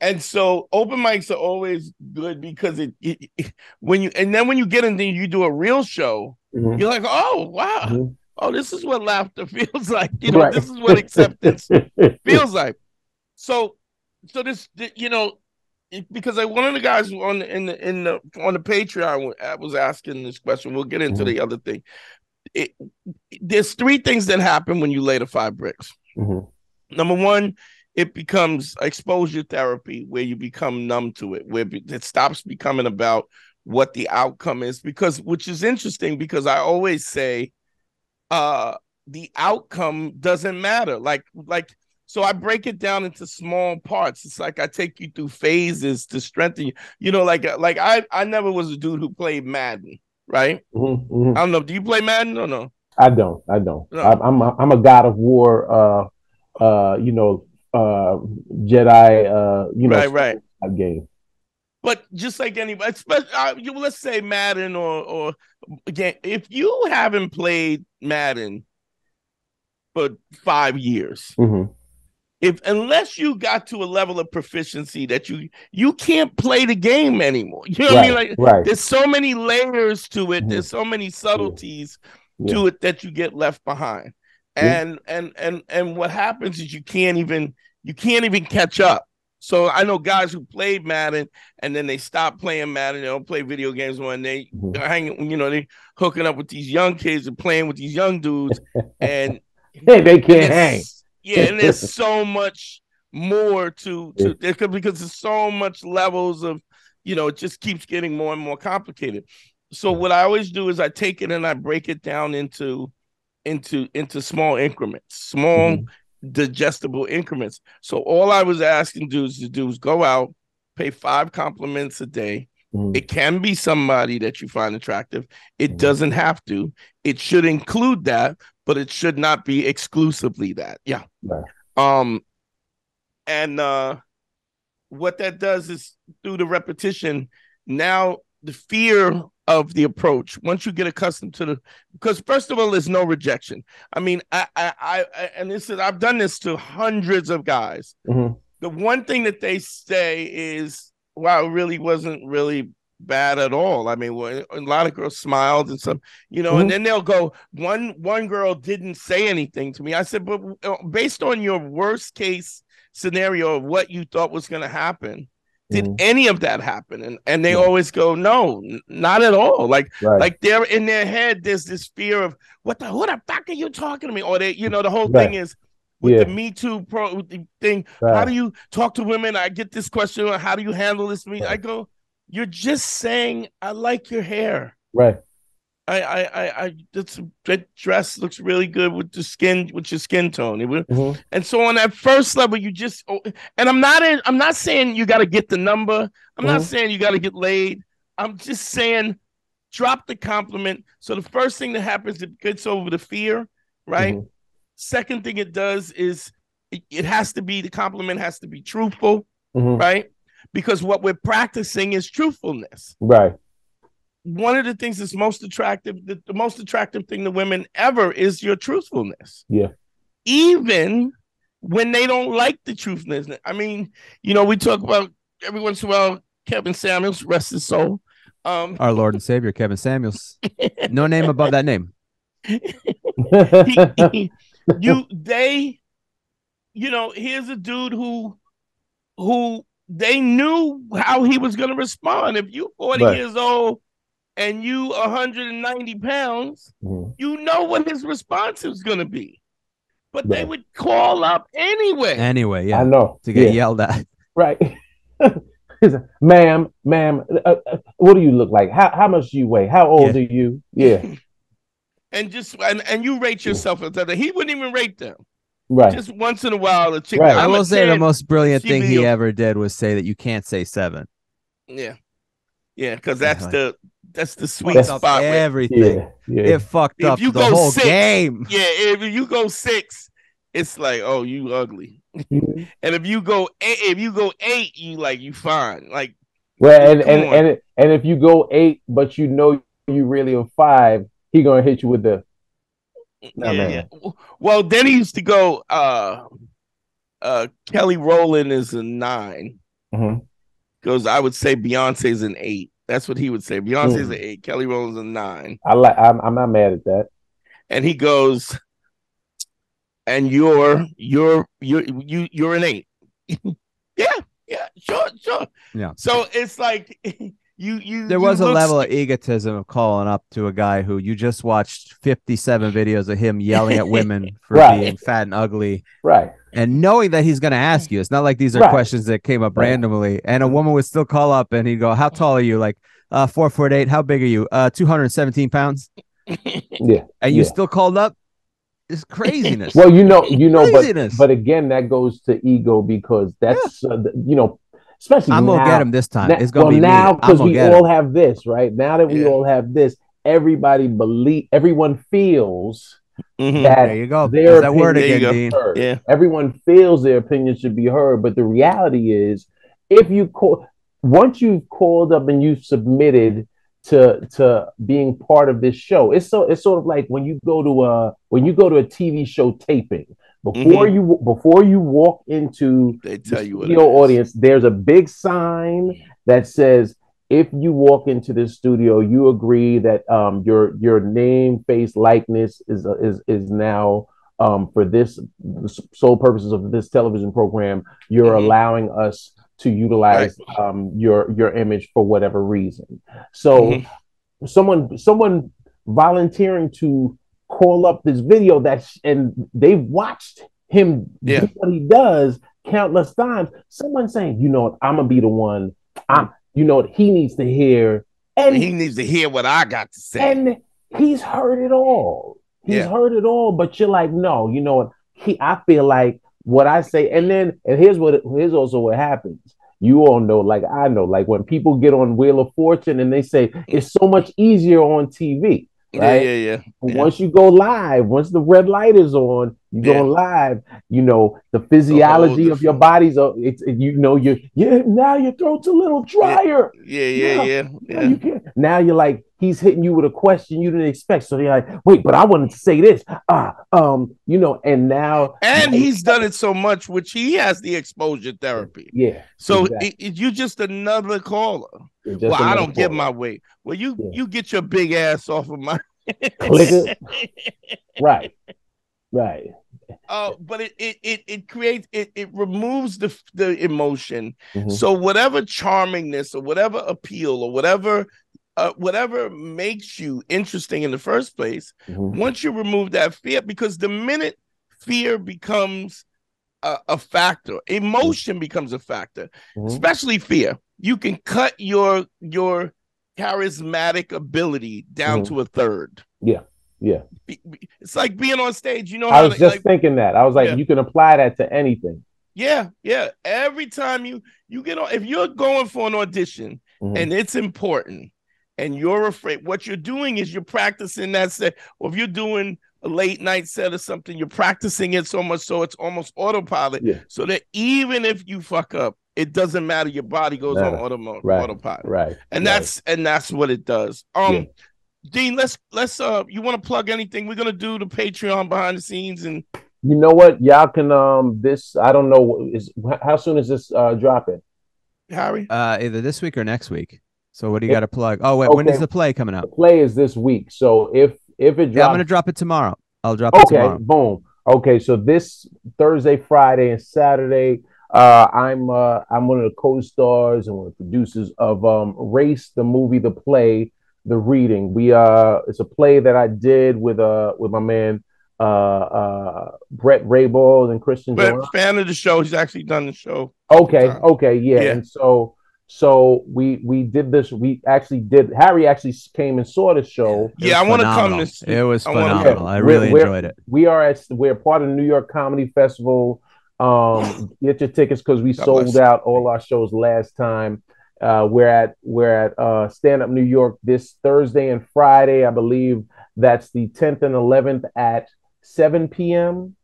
Speaker 1: And so open mics are always good because it, it, it- when you and then when you get in there, you do a real show.
Speaker 2: Mhm.
Speaker 1: You're like, oh wow,
Speaker 2: Mhm.
Speaker 1: oh this is what laughter *laughs* feels like. You know,
Speaker 2: Right.
Speaker 1: this is what acceptance *laughs* feels like. So, so this, you know, because I one of the guys on the, in the in the on the Patreon wa- uh, was asking this question. We'll get into
Speaker 2: Mhm.
Speaker 1: the other thing. It, there's three things that happen when you lay the five bricks.
Speaker 2: Mhm.
Speaker 1: Number one, it becomes exposure therapy where you become numb to it, where it stops becoming about what the outcome is. Because, which is interesting, because I always say, uh, the outcome doesn't matter. Like, like, so I break it down into small parts. It's like I take you through phases to strengthen you. You know, like, like I, I never was a dude who played Madden, right?
Speaker 2: Mhm. Mhm.
Speaker 1: I don't know. Do you play Madden or no?
Speaker 2: I don't. I don't.
Speaker 1: No.
Speaker 2: I'm I'm a, I'm a God of War. Uh, uh, you know, uh, Jedi. Uh, you know,
Speaker 1: Right, right.
Speaker 2: game.
Speaker 1: But just like anybody, especially, uh, you, let's say Madden or or again, if you haven't played Madden for five years,
Speaker 2: Mhm.
Speaker 1: if unless you got to a level of proficiency that you you can't play the game anymore. *laughs* You know what I mean? Like
Speaker 2: right.
Speaker 1: there's so many layers to it.
Speaker 2: Mhm.
Speaker 1: There's so many subtleties
Speaker 2: Yeah.
Speaker 1: to it that you get left behind.
Speaker 2: Yeah.
Speaker 1: And and and and what happens is you can't even you can't even catch up. So I know guys who played Madden and then they stop playing Madden. They don't play video games when they
Speaker 2: Mhm.
Speaker 1: are hanging. You know, they hooking up with these young kids and playing with these young dudes, *laughs* and
Speaker 2: Hey, *laughs* they can't hang.
Speaker 1: Yeah, and there's *laughs* so much more to to because there's so much levels of, you know, it just keeps getting more and more complicated. So what I always do is I take it and I break it down into into into small increments, small
Speaker 2: Mhm.
Speaker 1: digestible increments. So all I was asking dudes to do is go out, pay five compliments a day.
Speaker 2: Mhm.
Speaker 1: It can be somebody that you find attractive. It
Speaker 2: Mhm.
Speaker 1: doesn't have to. It should include that, but it should not be exclusively that. Yeah.
Speaker 2: Right.
Speaker 1: Um and uh what that does is through the repetition, now the fear of the approach, once you get accustomed to the because first of all, there's no rejection. I mean, I I, I and this is I've done this to hundreds of guys.
Speaker 2: Mhm.
Speaker 1: The one thing that they say is, wow, it really wasn't really bad at all. I mean, well, a lot of girls smiled and some, you know,
Speaker 2: Mhm.
Speaker 1: and then they'll go, one one girl didn't say anything to me. I said, but uh, based on your worst case scenario of what you thought was going to happen, did
Speaker 2: Mhm.
Speaker 1: any of that happen? And and they
Speaker 2: Yeah.
Speaker 1: always go, no, n- not at all. Like
Speaker 2: Right.
Speaker 1: like they're in their head, there's this fear of what the who the fuck are you talking to me? Or they, you know, the whole
Speaker 2: Right.
Speaker 1: thing is with
Speaker 2: Yeah.
Speaker 1: the Me Too pro thing.
Speaker 2: right.
Speaker 1: How do you talk to women? I get this question, how do you handle this? Me, I go, you're just saying I like your hair.
Speaker 2: right.
Speaker 1: I I I, I that's that dress looks really good with the skin with your skin tone.
Speaker 2: Mhm.
Speaker 1: and so on that first level, you just oh, and I'm not in, I'm not saying you got to get the number. I'm not
Speaker 2: Mhm.
Speaker 1: saying you got to get laid. I'm just saying drop the compliment. So the first thing that happens, it gets over the fear, right?
Speaker 2: Mhm.
Speaker 1: Second thing it does is it, it has to be the compliment has to be truthful,
Speaker 2: Mhm.
Speaker 1: right? Because what we're practicing is truthfulness.
Speaker 2: Right.
Speaker 1: One of the things that's most attractive, the, the most attractive thing to women ever is your truthfulness.
Speaker 2: Yeah.
Speaker 1: Even when they don't like the truthfulness. I mean, you know, we talk about every once in a while Kevin Samuels, rest his soul. Um,
Speaker 3: Our Lord and Savior, Kevin Samuels. No name above that name. *laughs*
Speaker 1: he- he- you they you know here's a dude who who they knew how he was going to respond if you 40
Speaker 2: Right.
Speaker 1: years old and you 190 pounds
Speaker 2: Mhm.
Speaker 1: you know what his response is going to be but they would call up anyway
Speaker 3: Anyway, yeah.
Speaker 2: I know.
Speaker 3: to get
Speaker 2: Yeah.
Speaker 3: yelled at.
Speaker 2: Right. He's *laughs* like, ma'am, ma'am, uh, uh, what do you look like? How how much do you weigh? How old
Speaker 3: Yeah.
Speaker 2: are you? Yeah. *laughs*
Speaker 1: and just and, and you rate yourself as that he wouldn't even rate them
Speaker 2: Right.
Speaker 1: just once in a while the chick
Speaker 2: Right.
Speaker 3: I will say the most brilliant thing he ever did was say that you can't say seven.
Speaker 1: yeah yeah because that's
Speaker 3: Yeah.
Speaker 1: the that's the sweet
Speaker 2: That's-
Speaker 1: spot
Speaker 3: up
Speaker 1: where-
Speaker 3: everything.
Speaker 2: yeah. Yeah.
Speaker 3: It fucked
Speaker 1: If
Speaker 3: up
Speaker 1: you
Speaker 3: the
Speaker 1: go
Speaker 3: whole
Speaker 1: six-
Speaker 3: game.
Speaker 1: Yeah, if you go six, it's like, oh, you ugly.
Speaker 2: Mhm.
Speaker 1: And if you go eight, if you go eight, you like you fine. Like
Speaker 2: Well, and
Speaker 1: Come
Speaker 2: and
Speaker 1: on.
Speaker 2: and and if you go eight, but you know you really a five, he gonna hit you with the Nah,
Speaker 1: yeah, yeah. Well, then he used to go. uh uh Kelly Rowland is a nine
Speaker 2: Mhm.
Speaker 1: because I would say Beyonce's an eight. That's what he would say. Beyonce's
Speaker 2: Mm.
Speaker 1: an eight. Kelly Rowland's a nine.
Speaker 2: I like. I'm, I'm not mad at that.
Speaker 1: And he goes, and you're you're you're you you're an eight. *laughs* yeah, yeah, sure, sure.
Speaker 3: Yeah.
Speaker 1: So it's like *laughs* you you
Speaker 3: There
Speaker 1: you
Speaker 3: was a
Speaker 1: look
Speaker 3: level of egotism of calling up to a guy who you just watched 57 videos of him yelling at women *laughs* for
Speaker 2: Right.
Speaker 3: being fat and ugly
Speaker 2: Right.
Speaker 3: and knowing that he's going to ask you. It's not like these are
Speaker 2: Right.
Speaker 3: questions that came up
Speaker 2: Right.
Speaker 3: randomly. And a woman would still call up and he'd go, How tall are you? Like, uh, four foot eight. How big are you? Uh, 217 pounds. *laughs*
Speaker 2: Yeah.
Speaker 3: And you
Speaker 2: Yeah.
Speaker 3: still called up? It's craziness. *laughs*
Speaker 2: Well, you know, you know, but
Speaker 3: Craziness.
Speaker 2: but again, that goes to ego because that's uh, you know, especially
Speaker 3: I'm going to
Speaker 2: now-
Speaker 3: get him this time.
Speaker 2: Now-
Speaker 3: it's going to
Speaker 2: well,
Speaker 3: be
Speaker 2: now
Speaker 3: me. I'm
Speaker 2: because we all
Speaker 3: him.
Speaker 2: have this, right? Now that we
Speaker 1: Yeah.
Speaker 2: all have this, everybody believe everyone feels
Speaker 1: Mhm.
Speaker 2: that
Speaker 3: There you go.
Speaker 2: their
Speaker 3: that word
Speaker 1: opinion-
Speaker 3: again,
Speaker 1: There
Speaker 3: Dean.
Speaker 2: heard.
Speaker 1: Yeah.
Speaker 2: Everyone feels their opinion should be heard, but the reality is if you call once you've called up and you've submitted to to being part of this show, it's so it's sort of like when you go to a when you go to a TV show taping. Before
Speaker 1: Mhm.
Speaker 2: you before you walk into
Speaker 1: They
Speaker 2: the
Speaker 1: tell you what it
Speaker 2: studio audience, there's a big sign that says if you walk into this studio, you agree that um, your your name, face, likeness is is is now um, for this the sole purposes of this television program. You're
Speaker 1: Mhm.
Speaker 2: allowing us to utilize um, your your image for whatever reason. So
Speaker 1: Mhm.
Speaker 2: someone someone volunteering to call up this video that and they've watched him
Speaker 1: Yeah.
Speaker 2: do what he does countless times. Someone saying, you know what, I'm gonna be the one. I'm you know what he needs to hear. And
Speaker 1: he needs to hear what I got to say.
Speaker 2: and he's heard it all. He's
Speaker 1: Yeah.
Speaker 2: heard it all, but you're like, no, you know what? He I feel like what I say, and then and here's what here's also what happens. You all know, like I know, like when people get on Wheel of Fortune and they say it's so much easier on TV.
Speaker 1: Yeah,
Speaker 2: right?
Speaker 1: yeah, yeah.
Speaker 2: But
Speaker 1: Yeah.
Speaker 2: Once you go live, once the red light is on, you
Speaker 1: Yeah.
Speaker 2: go live. You know the physiology of your body's. uh, It's you know you yeah. Now your throat's a little drier.
Speaker 1: Yeah, yeah,
Speaker 2: No,
Speaker 1: yeah,
Speaker 2: No,
Speaker 1: yeah.
Speaker 2: you can't. Now you're like he's hitting you with a question you didn't expect. So you're like, wait, but I wanted to say this. Ah, um, you know, and now
Speaker 1: And he's done it so much, which he has the exposure therapy.
Speaker 2: yeah.
Speaker 1: So
Speaker 2: Exactly.
Speaker 1: it, it- you just another caller. Well, I don't get my way. Well, you
Speaker 2: Yeah.
Speaker 1: you get your big ass off of my.
Speaker 2: Click *laughs* right, right.
Speaker 1: Oh, but it it it, it creates it, it removes the the emotion.
Speaker 2: Mhm.
Speaker 1: So whatever charmingness or whatever appeal or whatever uh, whatever makes you interesting in the first place,
Speaker 2: Mhm.
Speaker 1: once you remove that fear, because the minute fear becomes a, a factor, emotion becomes a factor,
Speaker 2: Mhm.
Speaker 1: especially fear. You can cut your your charismatic ability down
Speaker 2: Mhm.
Speaker 1: to a third.
Speaker 2: Yeah, yeah.
Speaker 1: It's like being on stage. You know
Speaker 2: I was
Speaker 1: to,
Speaker 2: just
Speaker 1: like,
Speaker 2: thinking that. I was like,
Speaker 1: Yeah.
Speaker 2: you can apply that to anything.
Speaker 1: Yeah, yeah. Every time you you get on, if you're going for an audition
Speaker 2: Mhm.
Speaker 1: and it's important, and you're afraid, what you're doing is you're practicing that set. Or if you're doing a late night set or something, you're practicing it so much so it's almost autopilot.
Speaker 2: Yeah.
Speaker 1: So that even if you fuck up, it doesn't matter. Your body goes on
Speaker 2: Matter.
Speaker 1: automo-
Speaker 2: Right.
Speaker 1: autopilot,
Speaker 2: Right.
Speaker 1: and
Speaker 2: right.
Speaker 1: that's and that's what it does. Um.
Speaker 2: Yeah.
Speaker 1: Dean, let's let's uh you want to plug anything? We're gonna do the Patreon behind the scenes and
Speaker 2: you know what? Y'all can um this I don't know is how soon is this uh dropping?
Speaker 1: Harry.
Speaker 3: Uh, either this week or next week. So what do you got to plug? Oh wait, when is the play coming
Speaker 2: The
Speaker 3: out?
Speaker 2: play is this week. So if if it
Speaker 3: Yeah, I'm gonna drop it tomorrow. I'll drop it
Speaker 2: Okay,
Speaker 3: tomorrow.
Speaker 2: boom. Okay, so this Thursday, Friday, and Saturday, uh, I'm uh, I'm one of the co-stars and one of the producers of um, Race, the movie, the play, the reading. We uh, it's a play that I did with uh with my man uh uh Brett Raybold and Christian.
Speaker 1: But
Speaker 2: Joanna.
Speaker 1: fan of the show. He's actually done the show.
Speaker 2: Okay,
Speaker 1: time.
Speaker 2: okay, yeah.
Speaker 1: Yeah.
Speaker 2: And so so we we did this. We actually did. Harry actually came and saw the show.
Speaker 3: It
Speaker 1: Yeah, I wanna come
Speaker 3: phenomenal.
Speaker 1: to see-
Speaker 3: It was
Speaker 1: I wanna-
Speaker 3: phenomenal. I really
Speaker 2: we're-
Speaker 3: enjoyed it.
Speaker 2: we are at we're part of the New York Comedy Festival. Um, get your tickets because we
Speaker 1: God
Speaker 2: sold
Speaker 1: bless.
Speaker 2: out all our shows last time. Uh, we're at we're at uh, Stand Up New York this Thursday and Friday, I believe. That's the 10th and 11th at 7 p.m.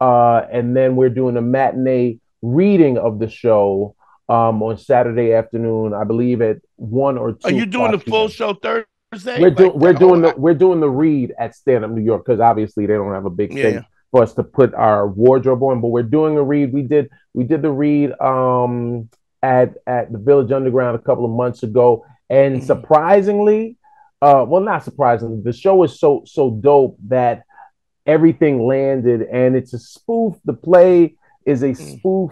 Speaker 2: Uh, and then we're doing a matinee reading of the show um, on Saturday afternoon, I believe at one or two.
Speaker 1: Are you doing the full show Thursday?
Speaker 2: We're
Speaker 1: Like
Speaker 2: doing we're doing the we're doing the read at Stand Up New York because obviously they don't have a big
Speaker 1: Yeah,
Speaker 2: thing
Speaker 1: yeah.
Speaker 2: For us to put our wardrobe on, but we're doing a read. We did we did the read um at at the Village Underground a couple of months ago, and
Speaker 1: Mhm.
Speaker 2: surprisingly, uh, well, not surprisingly, the show is so so dope that everything landed, and it's a spoof. The play is a
Speaker 1: Mm.
Speaker 2: spoof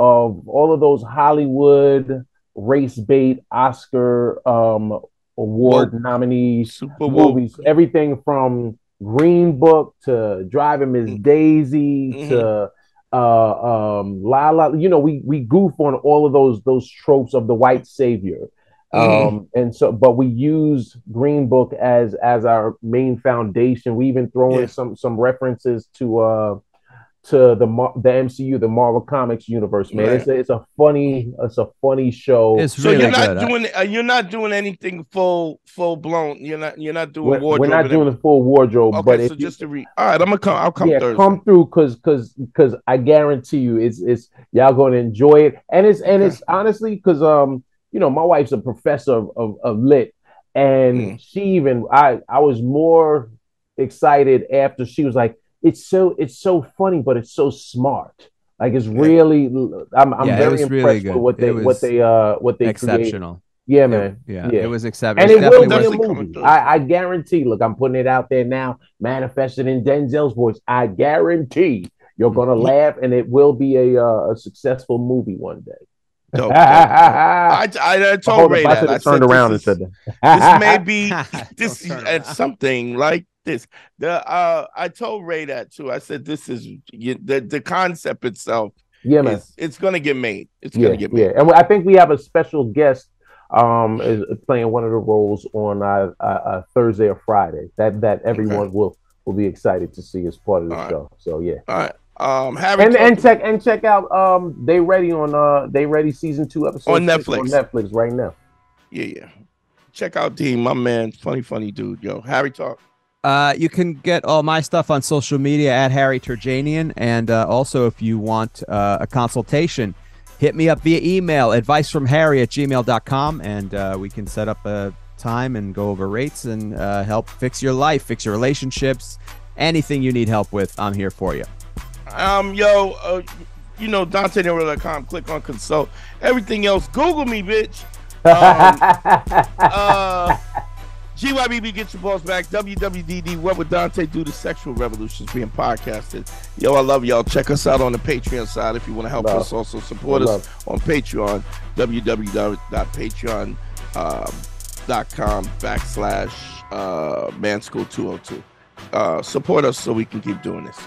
Speaker 2: of all of those Hollywood race bait Oscar um award nominees movies, everything from Green Book to Driving Miss
Speaker 1: Mm.
Speaker 2: Daisy to uh um La La. You know, we we goof on all of those those tropes of the white savior.
Speaker 1: Mhm.
Speaker 2: Um and so but we use Green Book as as our main foundation. We even throw
Speaker 1: Yeah.
Speaker 2: in some some references to uh to the the MCU, the Marvel Comics universe, man.
Speaker 1: Right.
Speaker 2: It's a, it's a funny it's a funny show.
Speaker 3: It's
Speaker 1: So
Speaker 3: really
Speaker 1: you're not
Speaker 3: good.
Speaker 1: Doing uh, you're not doing anything full full blown. You're not you're not doing
Speaker 2: we're, we're not doing the full wardrobe,
Speaker 1: everything.
Speaker 2: but
Speaker 1: Okay,
Speaker 2: if
Speaker 1: so
Speaker 2: you-
Speaker 1: just to read. All right, I'm gonna come. I'll come
Speaker 2: yeah,
Speaker 1: Thursday.
Speaker 2: come through because because because I guarantee you it's it's y'all going to enjoy it, and it's and it's honestly because um you know my wife's a professor of of, of lit, and
Speaker 1: Mm.
Speaker 2: she even I I was more excited after she was like it's so it's so funny but it's so smart like it's really I'm I'm
Speaker 3: Yeah,
Speaker 2: very impressed
Speaker 3: really
Speaker 2: with what they what they uh what they created.
Speaker 3: exceptional.
Speaker 2: Yeah, man.
Speaker 3: Yeah,
Speaker 2: Yeah.
Speaker 3: it was exceptional.
Speaker 2: And it will be a movie. I, I guarantee. Look, I'm putting it out there now, manifested in Denzel's voice. I guarantee you're gonna
Speaker 1: Mhm.
Speaker 2: laugh, and it will be a uh, a successful movie one day.
Speaker 1: Dope, *laughs* dope, dope. I,
Speaker 2: I
Speaker 1: I, I told Ray
Speaker 2: I
Speaker 1: that.
Speaker 2: should
Speaker 1: I
Speaker 2: turned around
Speaker 1: this
Speaker 2: and said that.
Speaker 1: this may *laughs* be *laughs* this
Speaker 3: turn
Speaker 1: at something like this. The uh, I told Ray that too. I said this is you, the the concept itself.
Speaker 2: yeah, man.
Speaker 1: Is, it's gonna get made. It's
Speaker 2: Yeah,
Speaker 1: gonna get made yeah.
Speaker 2: And I think we have a special guest um is playing one of the roles on uh, uh, uh Thursday or Friday. That that everyone will will be excited to see as part of the
Speaker 1: All right.
Speaker 2: show. So yeah.
Speaker 1: All right. Um, Harry
Speaker 2: and and check and check out um they ready on uh they ready season two episode
Speaker 1: On Netflix.
Speaker 2: on Netflix right now.
Speaker 1: Yeah, yeah. Check out Dean, my man. Funny, funny dude. Yo, Harry talk.
Speaker 3: Uh, you can get all my stuff on social media at Harry Terjanian. And uh, also, if you want uh, a consultation, hit me up via email, advice from Harry at gmail.com, and uh, we can set up a time and go over rates and uh, help fix your life, fix your relationships, anything you need help with. I'm here for you.
Speaker 1: Um, yo, uh, you know, DanteNero.com. Click on consult. Everything else, Google me, bitch. *laughs* Um, uh, GYBB, get your balls back. WWDD, what would Dante do? to sexual revolutions being podcasted. Yo, I love y'all. Check us out on the Patreon side if you want to help
Speaker 2: Love.
Speaker 1: us. Also support us on Patreon. www.patreon.com backslash uh, manschool202. Uh, support us so we can keep doing this.